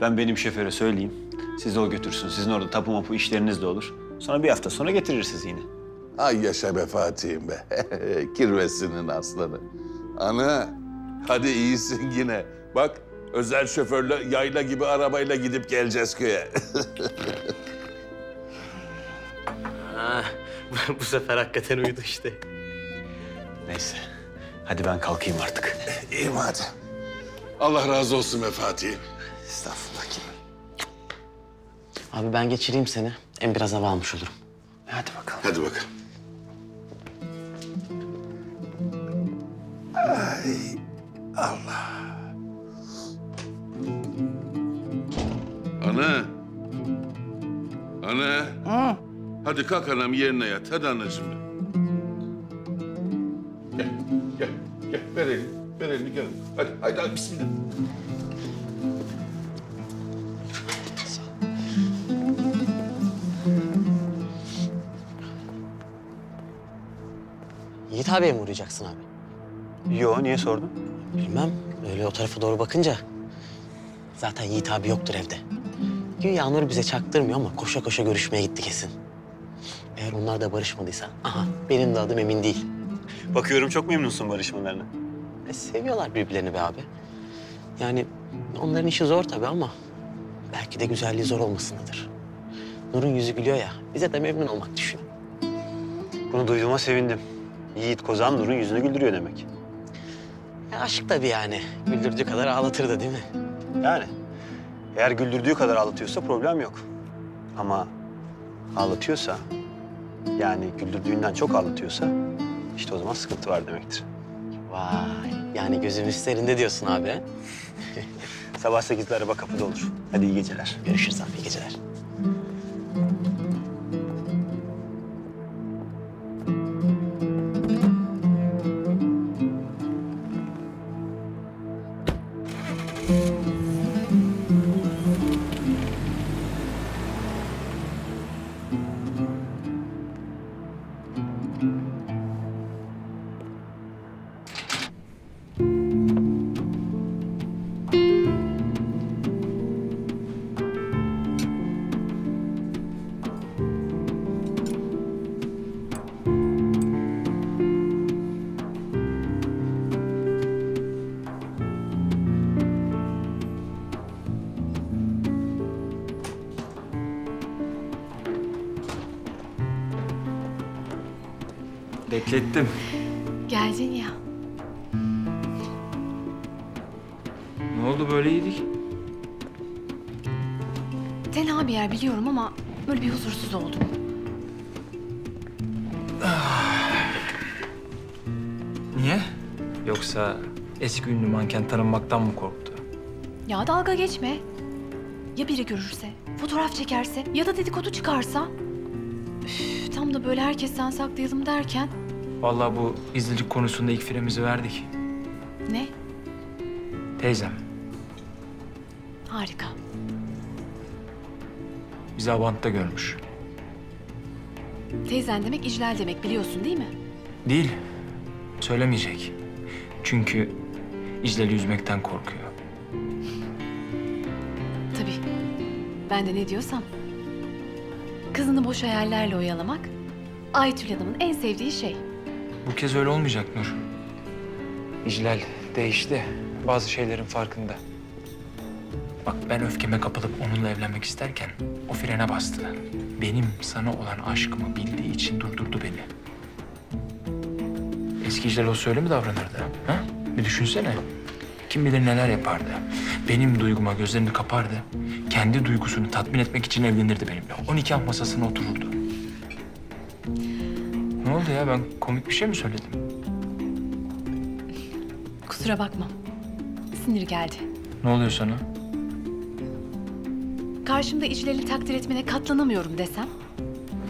Speaker 6: Ben benim şoföre söyleyeyim. Sizi o götürsün. Sizin orada tapu mapu işleriniz de olur. Sonra bir hafta sonra getirir sizi yine.
Speaker 20: Ay yaşa be Fatih'im be. Kirvesinin aslanı. Ana, hadi iyisin yine. Bak, özel şoförle yayla gibi arabayla gidip geleceğiz köye.
Speaker 12: Ha, bu sefer hakikaten uyudu işte.
Speaker 6: Neyse. Hadi ben kalkayım artık.
Speaker 20: İyi madem. Allah razı olsun be Fatih'im.
Speaker 12: Estağfurullah kim? Abi ben geçireyim seni. Hem biraz hava almış olurum.
Speaker 6: Hadi bakalım.
Speaker 20: Hadi bakalım. Ay Allah. Ana. Ana.
Speaker 21: Hı.
Speaker 20: Hadi kalk anam yerine yat. Hadi anacığım. Gel, gel, gel. Ver elini. Ver elini gel. Hadi, haydi, hadi bismillah.
Speaker 12: Yiğit abiye mi uğrayacaksın abi?
Speaker 6: Yo, niye sordun?
Speaker 12: Bilmem. Öyle o tarafa doğru bakınca. Zaten Yiğit abi yoktur evde. Güya Nur bize çaktırmıyor ama koşa koşa görüşmeye gitti kesin. Eğer onlar da barışmadıysa, aha benim de adım emin değil.
Speaker 6: Bakıyorum çok memnunsun barışmalarına.
Speaker 12: E, seviyorlar birbirlerini be abi. Yani onların işi zor tabii ama belki de güzelliği zor olmasındadır. Nur'un yüzü gülüyor ya, bize de memnun olmak düşüyor.
Speaker 6: Bunu duyduğuma sevindim. Yiğit Kozan Nur'un yüzünü güldürüyor demek.
Speaker 12: Ya aşk tabii yani. Güldürdüğü kadar ağlatır da değil mi?
Speaker 6: Yani eğer güldürdüğü kadar ağlatıyorsa problem yok. Ama ağlatıyorsa, yani güldürdüğünden çok ağlatıyorsa işte o zaman sıkıntı var demektir.
Speaker 12: Vay, yani gözümüz üzerinde diyorsun abi. he?
Speaker 6: Sabah sekizde araba kapıda olur. Hadi iyi geceler.
Speaker 12: Görüşürüz abi, iyi geceler.
Speaker 8: Beklettim.
Speaker 5: Geldin ya.
Speaker 8: Ne oldu böyle yedik?
Speaker 5: Tenha bir yer biliyorum ama böyle bir huzursuz oldum.
Speaker 8: Niye? Yoksa eski ünlü manken tanınmaktan mı korktu?
Speaker 5: Ya dalga geçme. Ya biri görürse, fotoğraf çekerse ya da dedikodu çıkarsa? Üf, tam da böyle herkesten saklayalım derken
Speaker 8: Vallahi bu izcilik konusunda ilk firemizi verdik.
Speaker 5: ne?
Speaker 8: Teyzem
Speaker 5: Harika.
Speaker 8: bizi Avant'ta görmüş.
Speaker 5: Teyzen demek İclal demek biliyorsun değil mi?
Speaker 8: Değil. Söylemeyecek. Çünkü İclal'i üzmekten korkuyor.
Speaker 5: Tabii. Ben de ne diyorsam. Kızını boş hayallerle oyalamak Aytül Hanım'ın en sevdiği şey.
Speaker 8: Bu kez öyle olmayacak Nur. İclal değişti. Bazı şeylerin farkında. Bak ben öfkeme kapılıp onunla evlenmek isterken o frene bastı. Benim sana olan aşkımı bildiği için durdurdu beni. Eski İclal olsa öyle mi davranırdı? Ha? Bir düşünsene. Kim bilir neler yapardı. Benim duyguma gözlerini kapardı. Kendi duygusunu tatmin etmek için evlenirdi benimle. O nikah masasına otururdu. Ya? Ben komik bir şey mi söyledim?
Speaker 5: Kusura bakma. Sinir geldi.
Speaker 8: Ne oluyor sana?
Speaker 5: Karşımda İclal'i takdir etmene katlanamıyorum desem.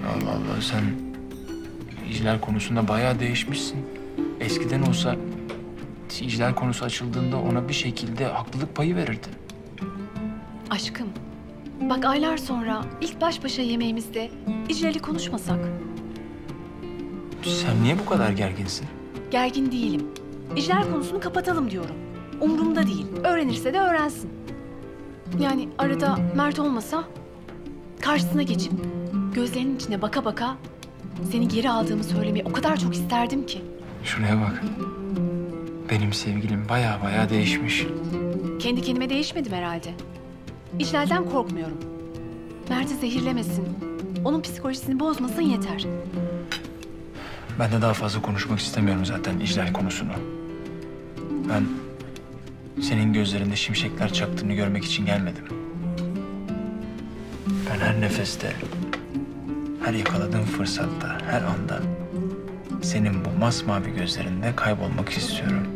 Speaker 8: Allah Allah sen iclal konusunda bayağı değişmişsin. Eskiden olsa iclal konusu açıldığında ona bir şekilde haklılık payı verirdin.
Speaker 5: Aşkım. Bak aylar sonra ilk baş başa yemeğimizde İclal'i konuşmasak.
Speaker 8: Sen niye bu kadar gerginsin?
Speaker 5: Gergin değilim. İclal konusunu kapatalım diyorum. Umurumda değil. Öğrenirse de öğrensin. Yani arada Mert olmasa karşısına geçip gözlerinin içine baka baka seni geri aldığımı söylemeyi o kadar çok isterdim ki.
Speaker 8: Şuraya bak. Benim sevgilim bayağı bayağı değişmiş.
Speaker 5: Kendi kendime değişmedim herhalde. İclal'den korkmuyorum. Mert'i zehirlemesin. Onun psikolojisini bozmasın yeter.
Speaker 8: Ben de daha fazla konuşmak istemiyorum zaten iclal konusunu. Ben senin gözlerinde şimşekler çaktığını görmek için gelmedim. Ben her nefeste, her yakaladığım fırsatta, her anda senin bu masmavi gözlerinde kaybolmak istiyorum.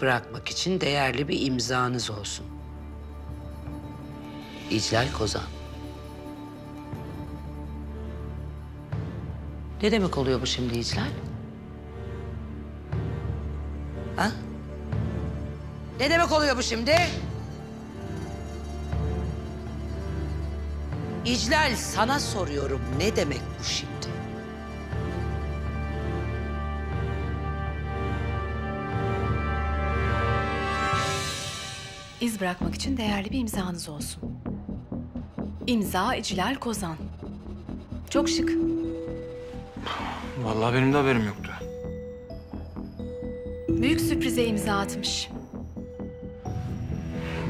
Speaker 3: Bırakmak için değerli bir imzanız olsun. İclal Kozan. Ne demek oluyor bu şimdi İclal? Ha? Ne demek oluyor bu şimdi? İclal sana soruyorum ne demek bu şimdi?
Speaker 5: İz bırakmak için değerli bir imzanız olsun. İmza İclal Kozan. Çok şık.
Speaker 8: Vallahi benim de haberim yoktu.
Speaker 5: Büyük sürprize imza atmış.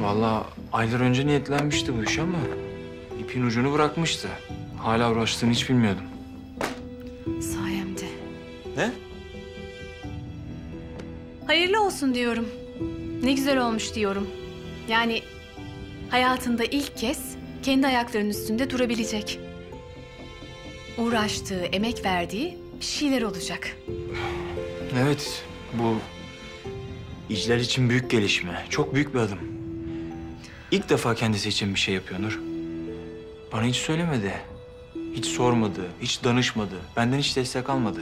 Speaker 8: Vallahi aylar önce niyetlenmişti bu iş ama ipin ucunu bırakmıştı. Hala uğraştığını hiç bilmiyordum.
Speaker 5: Sayemde.
Speaker 8: Ne?
Speaker 5: Hayırlı olsun diyorum. Ne güzel olmuş diyorum. Yani hayatında ilk kez kendi ayaklarının üstünde durabilecek. Uğraştığı, emek verdiği bir şeyler olacak.
Speaker 8: Evet, bu İclal için büyük gelişme. Çok büyük bir adım. İlk defa kendisi için bir şey yapıyor Nur. Bana hiç söylemedi. Hiç sormadı, hiç danışmadı. Benden hiç destek almadı.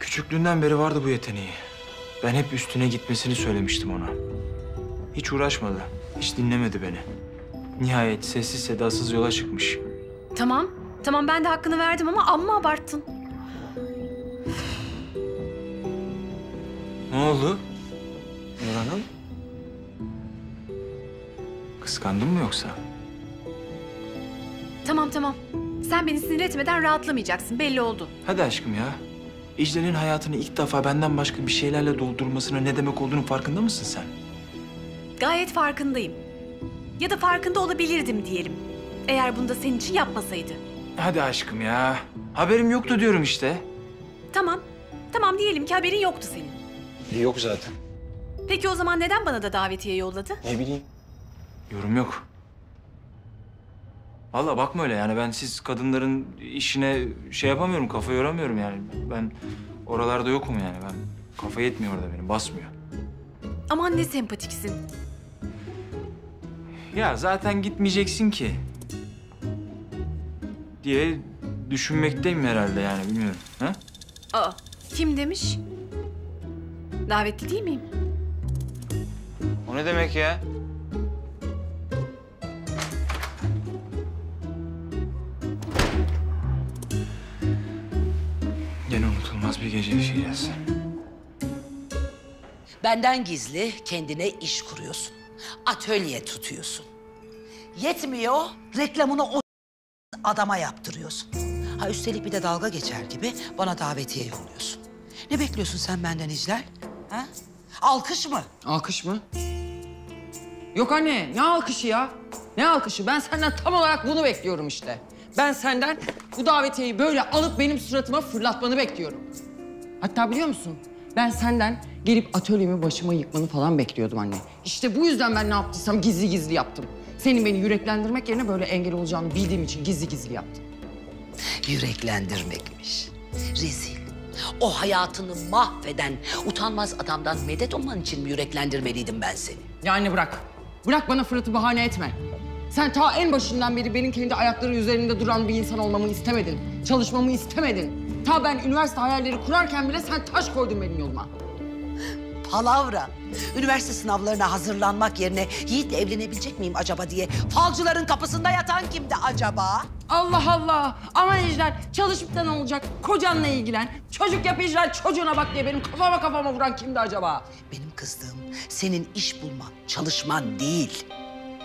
Speaker 8: Küçüklüğünden beri vardı bu yeteneği. Ben hep üstüne gitmesini söylemiştim ona. Hiç uğraşmadı, hiç dinlemedi beni. Nihayet sessiz sedasız yola çıkmış.
Speaker 5: Tamam, tamam ben de hakkını verdim ama amma abarttın.
Speaker 8: Ne oldu? Nur Hanım? Kıskandın mı yoksa?
Speaker 5: Tamam tamam. Sen beni sinir etmeden rahatlamayacaksın belli oldu.
Speaker 8: Hadi aşkım ya. İclal'in hayatını ilk defa benden başka bir şeylerle doldurmasının ne demek olduğunu farkında mısın sen?
Speaker 5: Gayet farkındayım. Ya da farkında olabilirdim diyelim. Eğer bunu da senin için yapmasaydı.
Speaker 8: Hadi aşkım ya. Haberim yoktu diyorum işte.
Speaker 5: Tamam. Tamam diyelim ki haberin yoktu senin.
Speaker 8: Yok zaten.
Speaker 5: Peki o zaman neden bana da davetiye yolladı?
Speaker 8: Ne bileyim. Yorum yok. Vallahi bakma öyle yani ben siz kadınların işine şey yapamıyorum, kafa yoramıyorum yani. Ben oralarda yokum yani. Ben kafa yetmiyor orada benim, basmıyor.
Speaker 5: Aman ne sempatiksin.
Speaker 8: Ya zaten gitmeyeceksin ki. Diye düşünmekteyim herhalde yani bilmiyorum. Ha?
Speaker 5: Aa, kim demiş? Davetli değil miyim?
Speaker 8: O ne demek ya? Gene unutulmaz bir gece yaşayacağız.
Speaker 3: Benden gizli kendine iş kuruyorsun. Atölye tutuyorsun. Yetmiyor, reklamını o adama yaptırıyorsun. Ha üstelik bir de dalga geçer gibi bana davetiye yolluyorsun. Ne bekliyorsun sen benden İclal? Ha? Alkış mı?
Speaker 1: Alkış mı? Yok anne, ne alkışı ya? Ne alkışı? Ben senden tam olarak bunu bekliyorum işte. Ben senden bu davetiyeyi böyle alıp benim suratıma fırlatmanı bekliyorum. Hatta biliyor musun? Ben senden gelip atölyemi başıma yıkmanı falan bekliyordum anne. İşte bu yüzden ben ne yaptıysam gizli gizli yaptım. Senin beni yüreklendirmek yerine böyle engel olacağını bildiğim için gizli gizli yaptım.
Speaker 3: Yüreklendirmekmiş. Rezil. O hayatını mahveden utanmaz adamdan medet umman için mi yüreklendirmeliydim ben seni?
Speaker 1: Yani bırak. Bırak bana Fırat'ı bahane etme. Sen ta en başından beri benim kendi ayakları üzerinde duran bir insan olmamı istemedin. Çalışmamı istemedin. Ta ben üniversite hayalleri kurarken bile sen taş koydun benim yoluma.
Speaker 3: Palavra. Üniversite sınavlarına hazırlanmak yerine Yiğit'le evlenebilecek miyim acaba diye falcıların kapısında yatan kimdi acaba?
Speaker 1: Allah Allah! Aman İclal, çalışıp da ne olacak? Kocanla ilgilen. Çocuk yap İclal, çocuğuna bak diye benim kafama kafama vuran kimdi acaba?
Speaker 3: Benim kızdığım senin iş bulman, çalışman değil.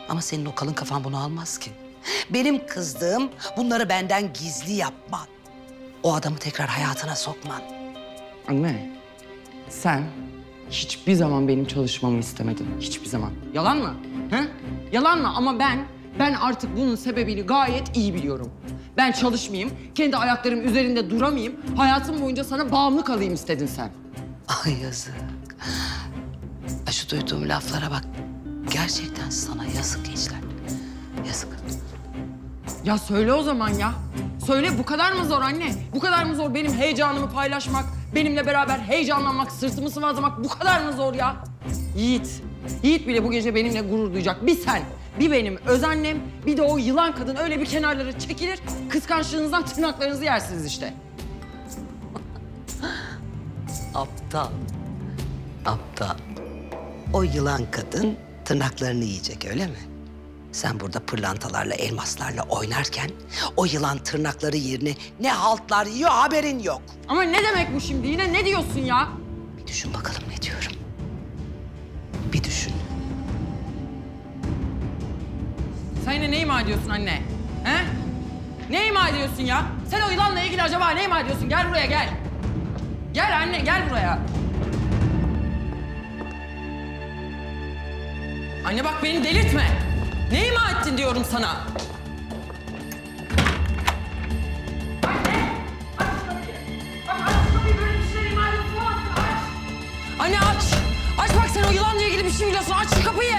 Speaker 3: Ama senin o kalın kafan bunu almaz ki. Benim kızdığım bunları benden gizli yapman. O adamı tekrar hayatına sokman.
Speaker 1: Anne, sen hiçbir zaman benim çalışmamı istemedin. Hiçbir zaman. Yalan mı? He? Yalan mı? Ama ben, ben artık bunun sebebini gayet iyi biliyorum. Ben çalışmayayım, kendi ayaklarım üzerinde duramayayım, hayatım boyunca sana bağımlı kalayım istedin sen.
Speaker 3: Ay yazık. Şu duyduğum laflara bak. Gerçekten sana yazık İclal. Yazık.
Speaker 1: Ya söyle o zaman ya. Söyle bu kadar mı zor anne? Bu kadar mı zor benim heyecanımı paylaşmak, Benimle beraber heyecanlanmak, sırtımı sıvazlamak bu kadar mı zor ya? Yiğit, Yiğit bile bu gece benimle gurur duyacak. Bir sen, bir benim öz annem, bir de o yılan kadın öyle bir kenarlara çekilir, kıskançlığınızdan tırnaklarınızı yersiniz işte.
Speaker 2: Aptal. Aptal. O yılan kadın tırnaklarını yiyecek öyle mi? Sen burada pırlantalarla, elmaslarla oynarken o yılan tırnakları yerine ne haltlar yiyor haberin yok.
Speaker 1: Ama ne demek bu şimdi? Yine ne diyorsun ya?
Speaker 2: Bir düşün bakalım ne diyorum. Bir düşün.
Speaker 1: Sen yine ne ima ediyorsun anne? He? Ne ima ediyorsun ya? Sen o yılanla ilgili acaba ne ima ediyorsun? Gel buraya gel. Gel anne gel buraya. Anne bak beni delirtme. Ne ima ettin diyorum sana. Anne aç. Aç bak sen o yılanla ilgili bir şey biliyorsun. Aç şu kapıyı.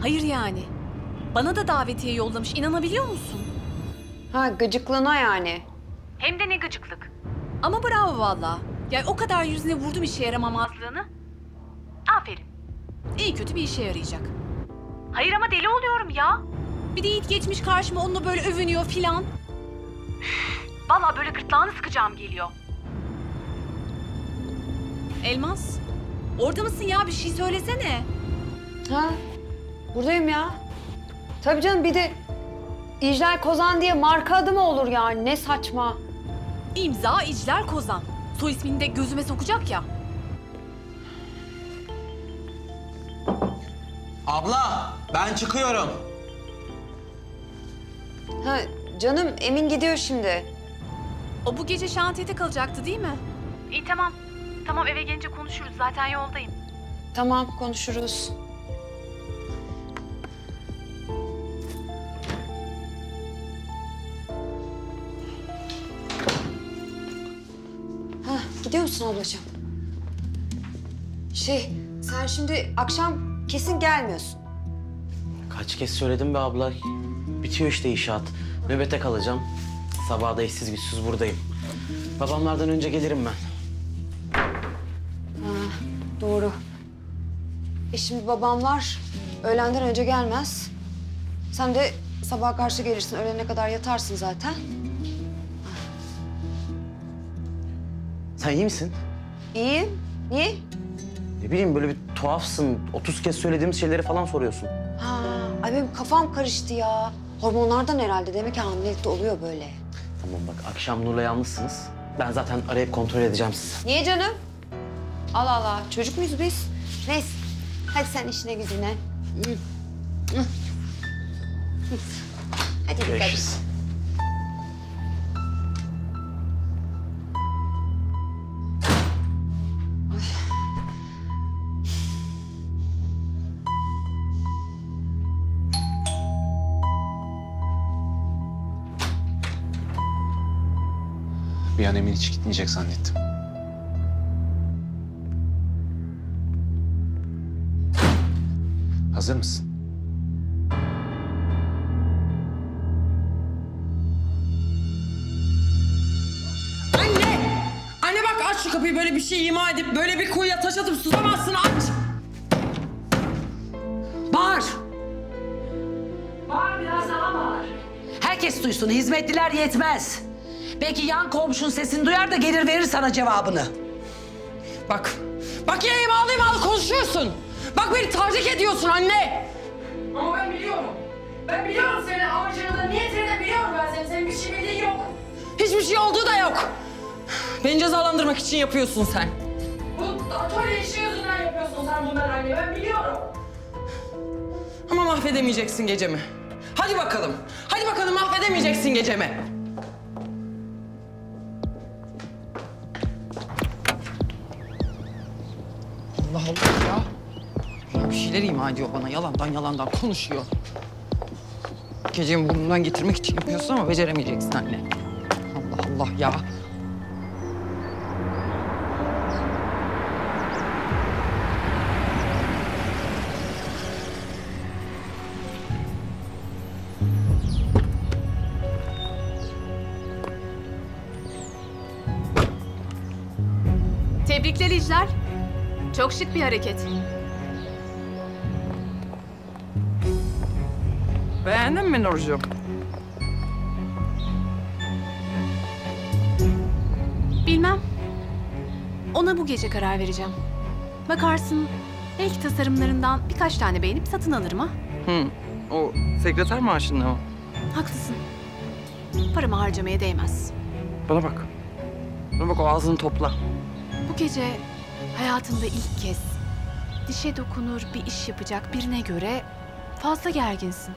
Speaker 5: Hayır yani. Bana da davetiye yollamış. İnanabiliyor musun?
Speaker 18: Ha gıcıklığına yani.
Speaker 5: Hem de ne gıcıklık. Ama bravo valla. Yani o kadar yüzüne vurdum işe yaramamazlığını. Aferin. İyi kötü bir işe yarayacak. Hayır ama deli oluyorum ya. Bir de Yiğit geçmiş karşıma onunla böyle övünüyor filan. Valla böyle gırtlağını sıkacağım geliyor. Elmas, orada mısın ya? Bir şey söylesene.
Speaker 18: Ha buradayım ya. Tabii canım bir de İclal Kozan diye marka adı mı olur yani ne saçma.
Speaker 5: İmza İclal Kozan. Soy ismini de gözüme sokacak ya.
Speaker 12: Abla ben çıkıyorum.
Speaker 18: Ha canım Emin gidiyor şimdi.
Speaker 5: O bu gece şantiyede kalacaktı değil mi? İyi tamam. Tamam eve gelince konuşuruz. Zaten yoldayım.
Speaker 18: Tamam konuşuruz. Ha gidiyor musun ablacığım? Şey sen şimdi akşam kesin gelmiyorsun.
Speaker 12: Kaç kez söyledim be abla. Bitiyor işte inşaat. Nöbete kalacağım. Sabaha da işsiz güçsüz buradayım. Babamlardan önce gelirim ben.
Speaker 18: Ha, doğru. E şimdi babamlar öğlenden önce gelmez. Sen de sabaha karşı gelirsin. Öğlene kadar yatarsın zaten.
Speaker 12: Sen iyi misin?
Speaker 18: İyi. Niye?
Speaker 12: Ne bileyim böyle bir tuhafsın. 30 kez söylediğimiz şeyleri falan soruyorsun.
Speaker 18: Ha, ay benim kafam karıştı ya. Hormonlardan herhalde. Demek ki hamilelikte oluyor böyle.
Speaker 12: Tamam bak akşam Nur'la yalnızsınız. Ben zaten arayıp kontrol edeceğim sizi.
Speaker 18: Niye canım? Allah Allah. Çocuk muyuz biz? Neyse. Hadi sen işine gücüne. Hadi dikkat et.
Speaker 4: An Emin hiç gitmeyecek zannettim. Hazır mısın?
Speaker 1: Anne! Anne bak aç şu kapıyı böyle bir şey ima edip böyle bir kuyuya taş atıp tutamazsın aç.
Speaker 2: Bağır.
Speaker 3: Bağır biraz daha bağır. Herkes duysun. Hizmetliler yetmez. Belki yan komşun sesini duyar da gelir verir sana cevabını.
Speaker 1: Bak, bak yine imalı imalı konuşuyorsun. Bak beni tahrik ediyorsun anne. Ama ben biliyorum. Ben biliyorum senin amacını da niyetini de biliyorum ben senin. Senin bir şey bildiğin yok. Hiçbir şey olduğu da yok. Beni cezalandırmak için yapıyorsun sen. Bu atölye işi yüzünden yapıyorsun sen bunları anne. Ben biliyorum. Ama mahvedemeyeceksin gecemi. Hadi bakalım. Hadi bakalım mahvedemeyeceksin gecemi. Allah ya. Ya bir şeyler ima ediyor bana. Yalandan yalandan konuşuyor. Gecemi burnundan getirmek için yapıyorsun ama beceremeyeceksin anne. Allah Allah ya.
Speaker 5: Tebrikler İclal. Çok şık bir hareket.
Speaker 1: Beğendin mi Nurcuğum?
Speaker 5: Bilmem. Ona bu gece karar vereceğim. Bakarsın belki tasarımlarından birkaç tane beğenip satın alırım ha.
Speaker 1: Hı. O sekreter maaşında mı?
Speaker 5: Haklısın. Paramı harcamaya değmez.
Speaker 1: Bana bak. Bana bak o ağzını topla.
Speaker 5: Bu gece hayatında ilk kez dişe dokunur bir iş yapacak birine göre fazla gerginsin.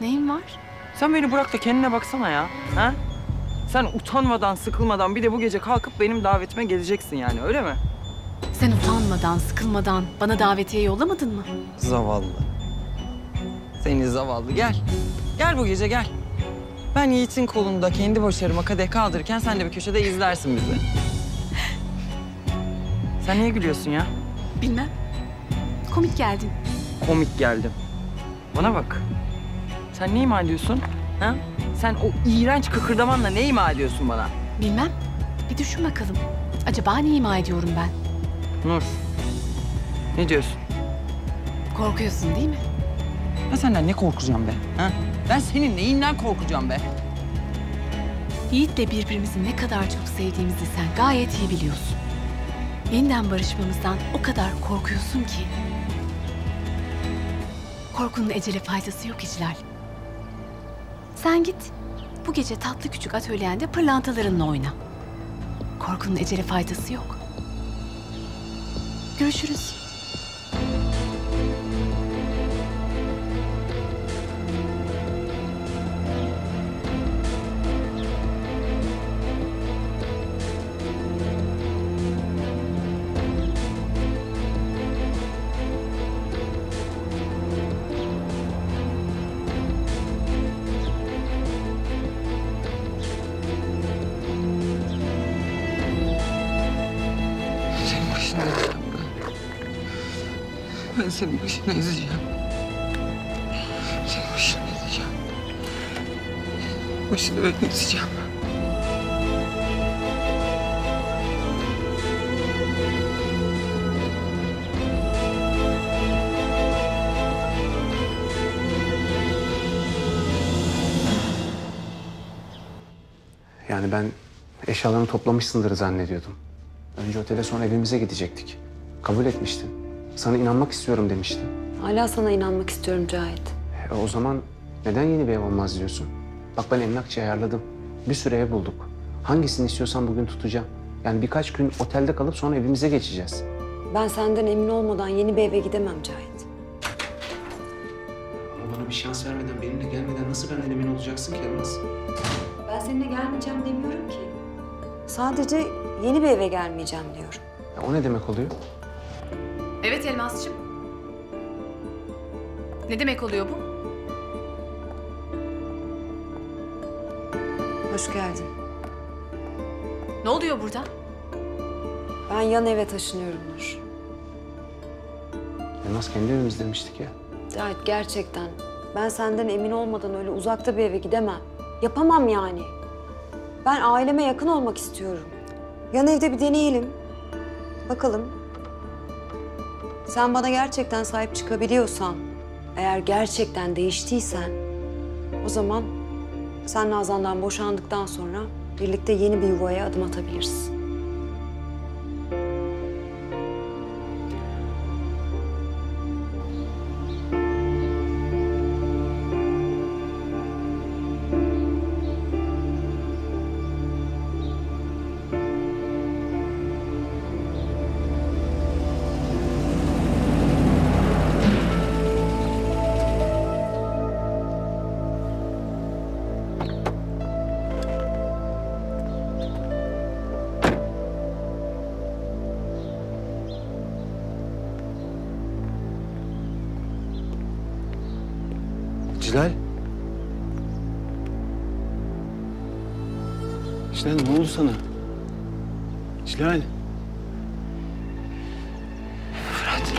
Speaker 5: Neyin var?
Speaker 1: Sen beni bırak da kendine baksana ya. Ha? Sen utanmadan, sıkılmadan bir de bu gece kalkıp benim davetime geleceksin yani öyle mi?
Speaker 5: Sen utanmadan, sıkılmadan bana davetiye yollamadın mı?
Speaker 1: Zavallı. Seni zavallı gel. Gel bu gece gel. Ben Yiğit'in kolunda kendi başarıma kadeh kaldırırken sen de bir köşede izlersin bizi. Sen niye gülüyorsun ya?
Speaker 5: Bilmem. Komik geldin.
Speaker 1: Komik geldim. Bana bak. Sen ne ima ediyorsun? Ha? Sen o iğrenç kıkırdamanla ne ima ediyorsun bana?
Speaker 5: Bilmem. Bir düşün bakalım. Acaba ne ima ediyorum ben?
Speaker 1: Nur. Ne diyorsun?
Speaker 5: Korkuyorsun değil mi?
Speaker 1: Ben senden ne korkacağım be? Ha? Ben senin neyinden korkacağım be?
Speaker 5: Yiğit'le birbirimizi ne kadar çok sevdiğimizi sen gayet iyi biliyorsun. Yeniden barışmamızdan o kadar korkuyorsun ki. Korkunun ecele faydası yok İclal. Sen git. Bu gece tatlı küçük atölyende pırlantalarınla oyna. Korkunun ecele faydası yok. Görüşürüz.
Speaker 1: Senin başını ezeceğim. Senin başını ezeceğim. Başını ben ezeceğim.
Speaker 7: Yani ben eşyalarını toplamışsındır zannediyordum. Önce otele sonra evimize gidecektik. Kabul etmiştin. Sana inanmak istiyorum demiştin.
Speaker 18: Hala sana inanmak istiyorum Cahit.
Speaker 7: E, o zaman neden yeni bir ev olmaz diyorsun? Bak ben emlakçı ayarladım. Bir sürü ev bulduk. Hangisini istiyorsan bugün tutacağım. Yani birkaç gün otelde kalıp sonra evimize geçeceğiz.
Speaker 18: Ben senden emin olmadan yeni bir eve gidemem Cahit.
Speaker 7: Ama bana bir şans vermeden, benimle gelmeden nasıl benden emin olacaksın ki Elmas?
Speaker 18: Ben seninle gelmeyeceğim demiyorum ki. Sadece yeni bir eve gelmeyeceğim diyorum.
Speaker 7: Ya o ne demek oluyor?
Speaker 5: Evet Elmas'cığım. Ne demek oluyor bu?
Speaker 18: Hoş geldin.
Speaker 5: Ne oluyor burada?
Speaker 18: Ben yan eve taşınıyorum Nur.
Speaker 7: Elmas kendi evimiz demiştik ya.
Speaker 18: Cahit gerçekten. Ben senden emin olmadan öyle uzakta bir eve gidemem. Yapamam yani. Ben aileme yakın olmak istiyorum. Yan evde bir deneyelim. Bakalım. Sen bana gerçekten sahip çıkabiliyorsan, eğer gerçekten değiştiysen, o zaman sen Nazan'dan boşandıktan sonra birlikte yeni bir yuvaya adım atabiliriz.
Speaker 7: Sana? Cilal.
Speaker 1: Fırat.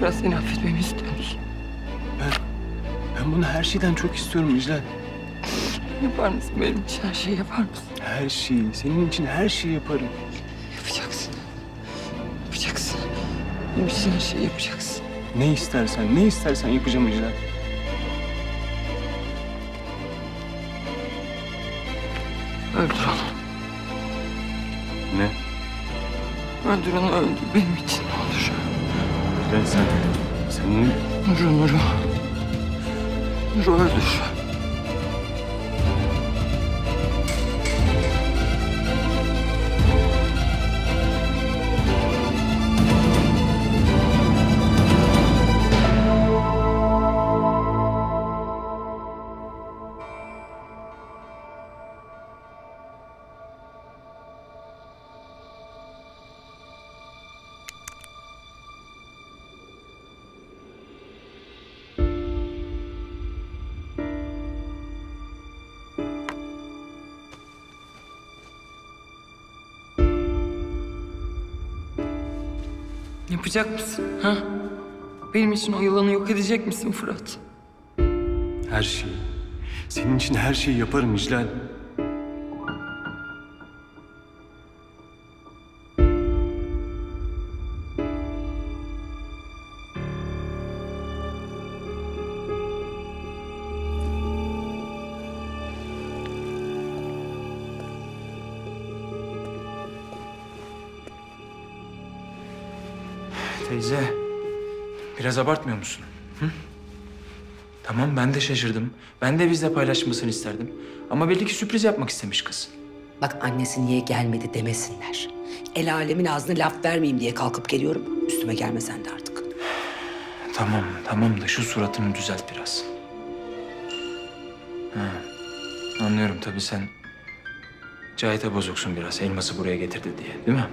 Speaker 1: Biraz seni affetmemi istiyor musun?
Speaker 7: Ben, ben bunu her şeyden çok istiyorum Cilal.
Speaker 1: Yapar mısın benim için her şeyi yapar mısın?
Speaker 7: Her şeyi, senin için her şeyi yaparım.
Speaker 1: Yapacaksın. Yapacaksın. Benim için her şeyi yapacaksın.
Speaker 7: Ne istersen, ne istersen yapacağım İclal.
Speaker 1: Öldür onu öldür benim için ne olur.
Speaker 19: İclal sen, sen?
Speaker 1: Nur'u Nur'u. Nur'u öldür. Yapacak mısın? Ha? Benim için o yılanı yok edecek misin Fırat?
Speaker 19: Her şeyi. Senin için her şeyi yaparım İclal.
Speaker 8: Biraz abartmıyor musun? Hı? Tamam ben de şaşırdım. Ben de bizle paylaşmasını isterdim. Ama belli ki sürpriz yapmak istemiş kız.
Speaker 3: Bak annesi niye gelmedi demesinler. El alemin ağzına laf vermeyeyim diye kalkıp geliyorum. Üstüme gelme sen de artık.
Speaker 8: Tamam, tamam da şu suratını düzelt biraz. Ha, anlıyorum tabii sen Cahit'e bozuksun biraz. Elmas'ı buraya getirdi diye, değil mi?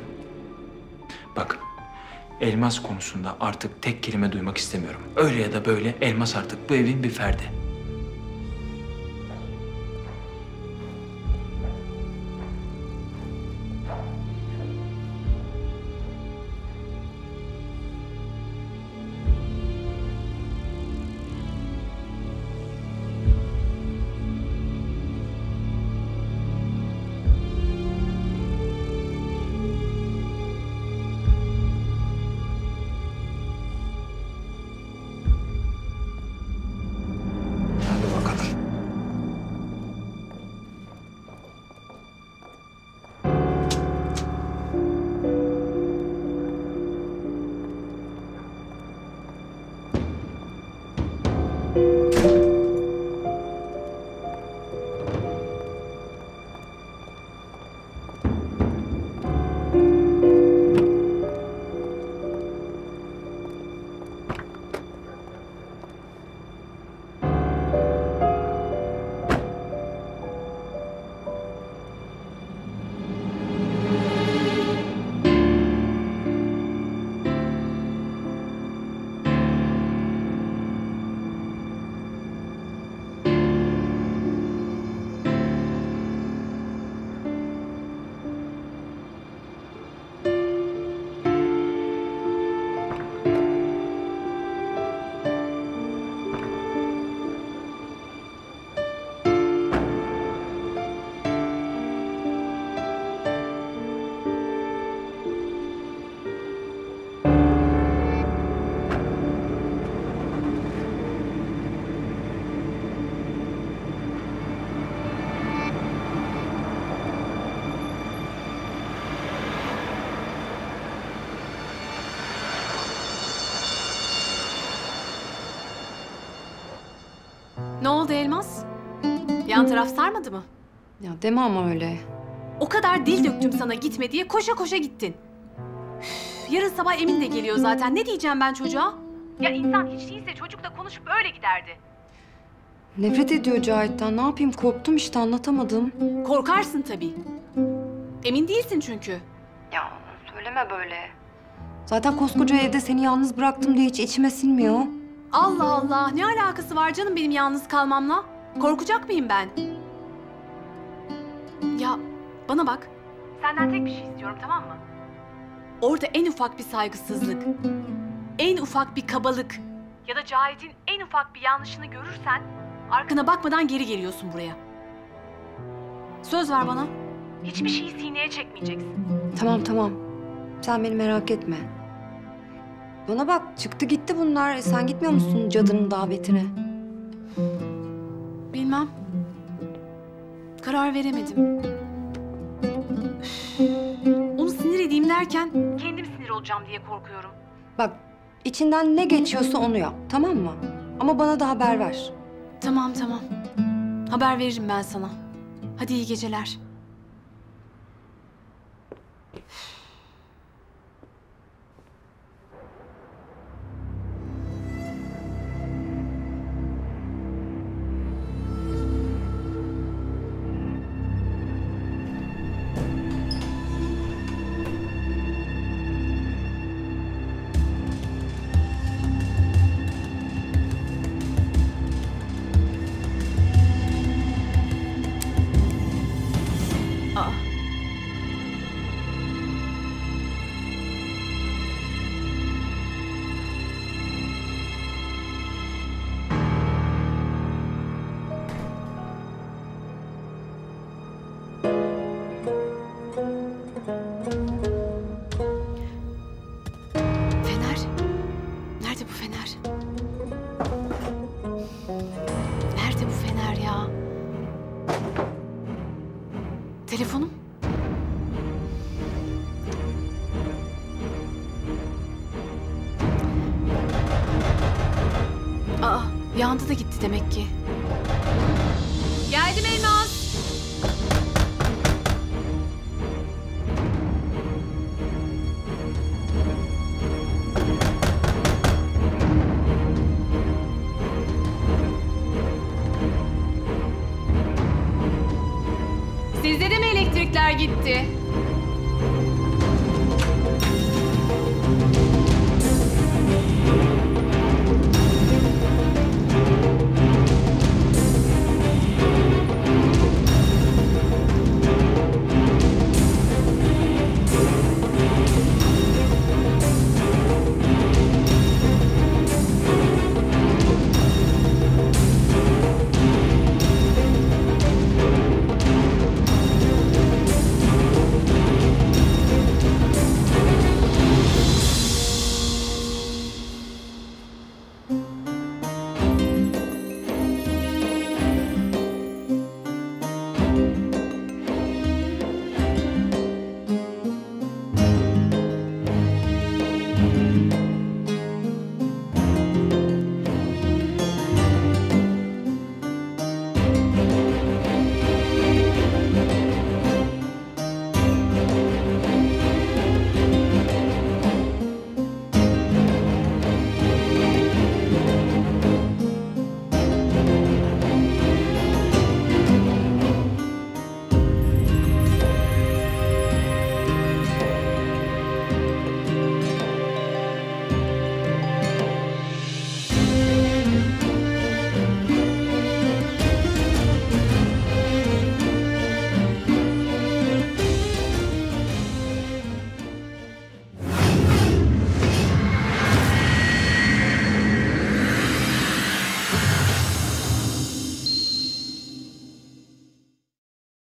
Speaker 8: Elmas konusunda artık tek kelime duymak istemiyorum. Öyle ya da böyle Elmas artık bu evin bir ferdi.
Speaker 5: Yan taraf sarmadı mı?
Speaker 18: Ya deme ama öyle.
Speaker 5: O kadar dil döktüm sana gitme diye koşa koşa gittin. Üf, yarın sabah Emin de geliyor zaten. Ne diyeceğim ben çocuğa? Ya insan hiç değilse çocukla konuşup öyle giderdi.
Speaker 18: Nefret ediyor Cahit'ten. Ne yapayım? Korktum işte anlatamadım.
Speaker 5: Korkarsın tabii. Emin değilsin çünkü.
Speaker 18: Ya söyleme böyle. Zaten koskoca evde seni yalnız bıraktım diye hiç içime sinmiyor.
Speaker 5: Allah Allah ne alakası var canım benim yalnız kalmamla? Korkacak mıyım ben? Ya bana bak. Senden tek bir şey istiyorum tamam mı? Orada en ufak bir saygısızlık, en ufak bir kabalık ya da Cahit'in en ufak bir yanlışını görürsen arkana bakmadan geri geliyorsun buraya. Söz ver bana. Hiçbir şeyi sineye çekmeyeceksin.
Speaker 18: Tamam tamam. Sen beni merak etme. Bana bak çıktı gitti bunlar. E, sen gitmiyor musun cadının davetine?
Speaker 5: Bilmem. Karar veremedim. Üf. Onu sinir edeyim derken kendim sinir olacağım diye korkuyorum.
Speaker 18: Bak içinden ne geçiyorsa onu yap tamam mı? Ama bana da haber ver.
Speaker 5: Tamam tamam. Haber veririm ben sana. Hadi iyi geceler.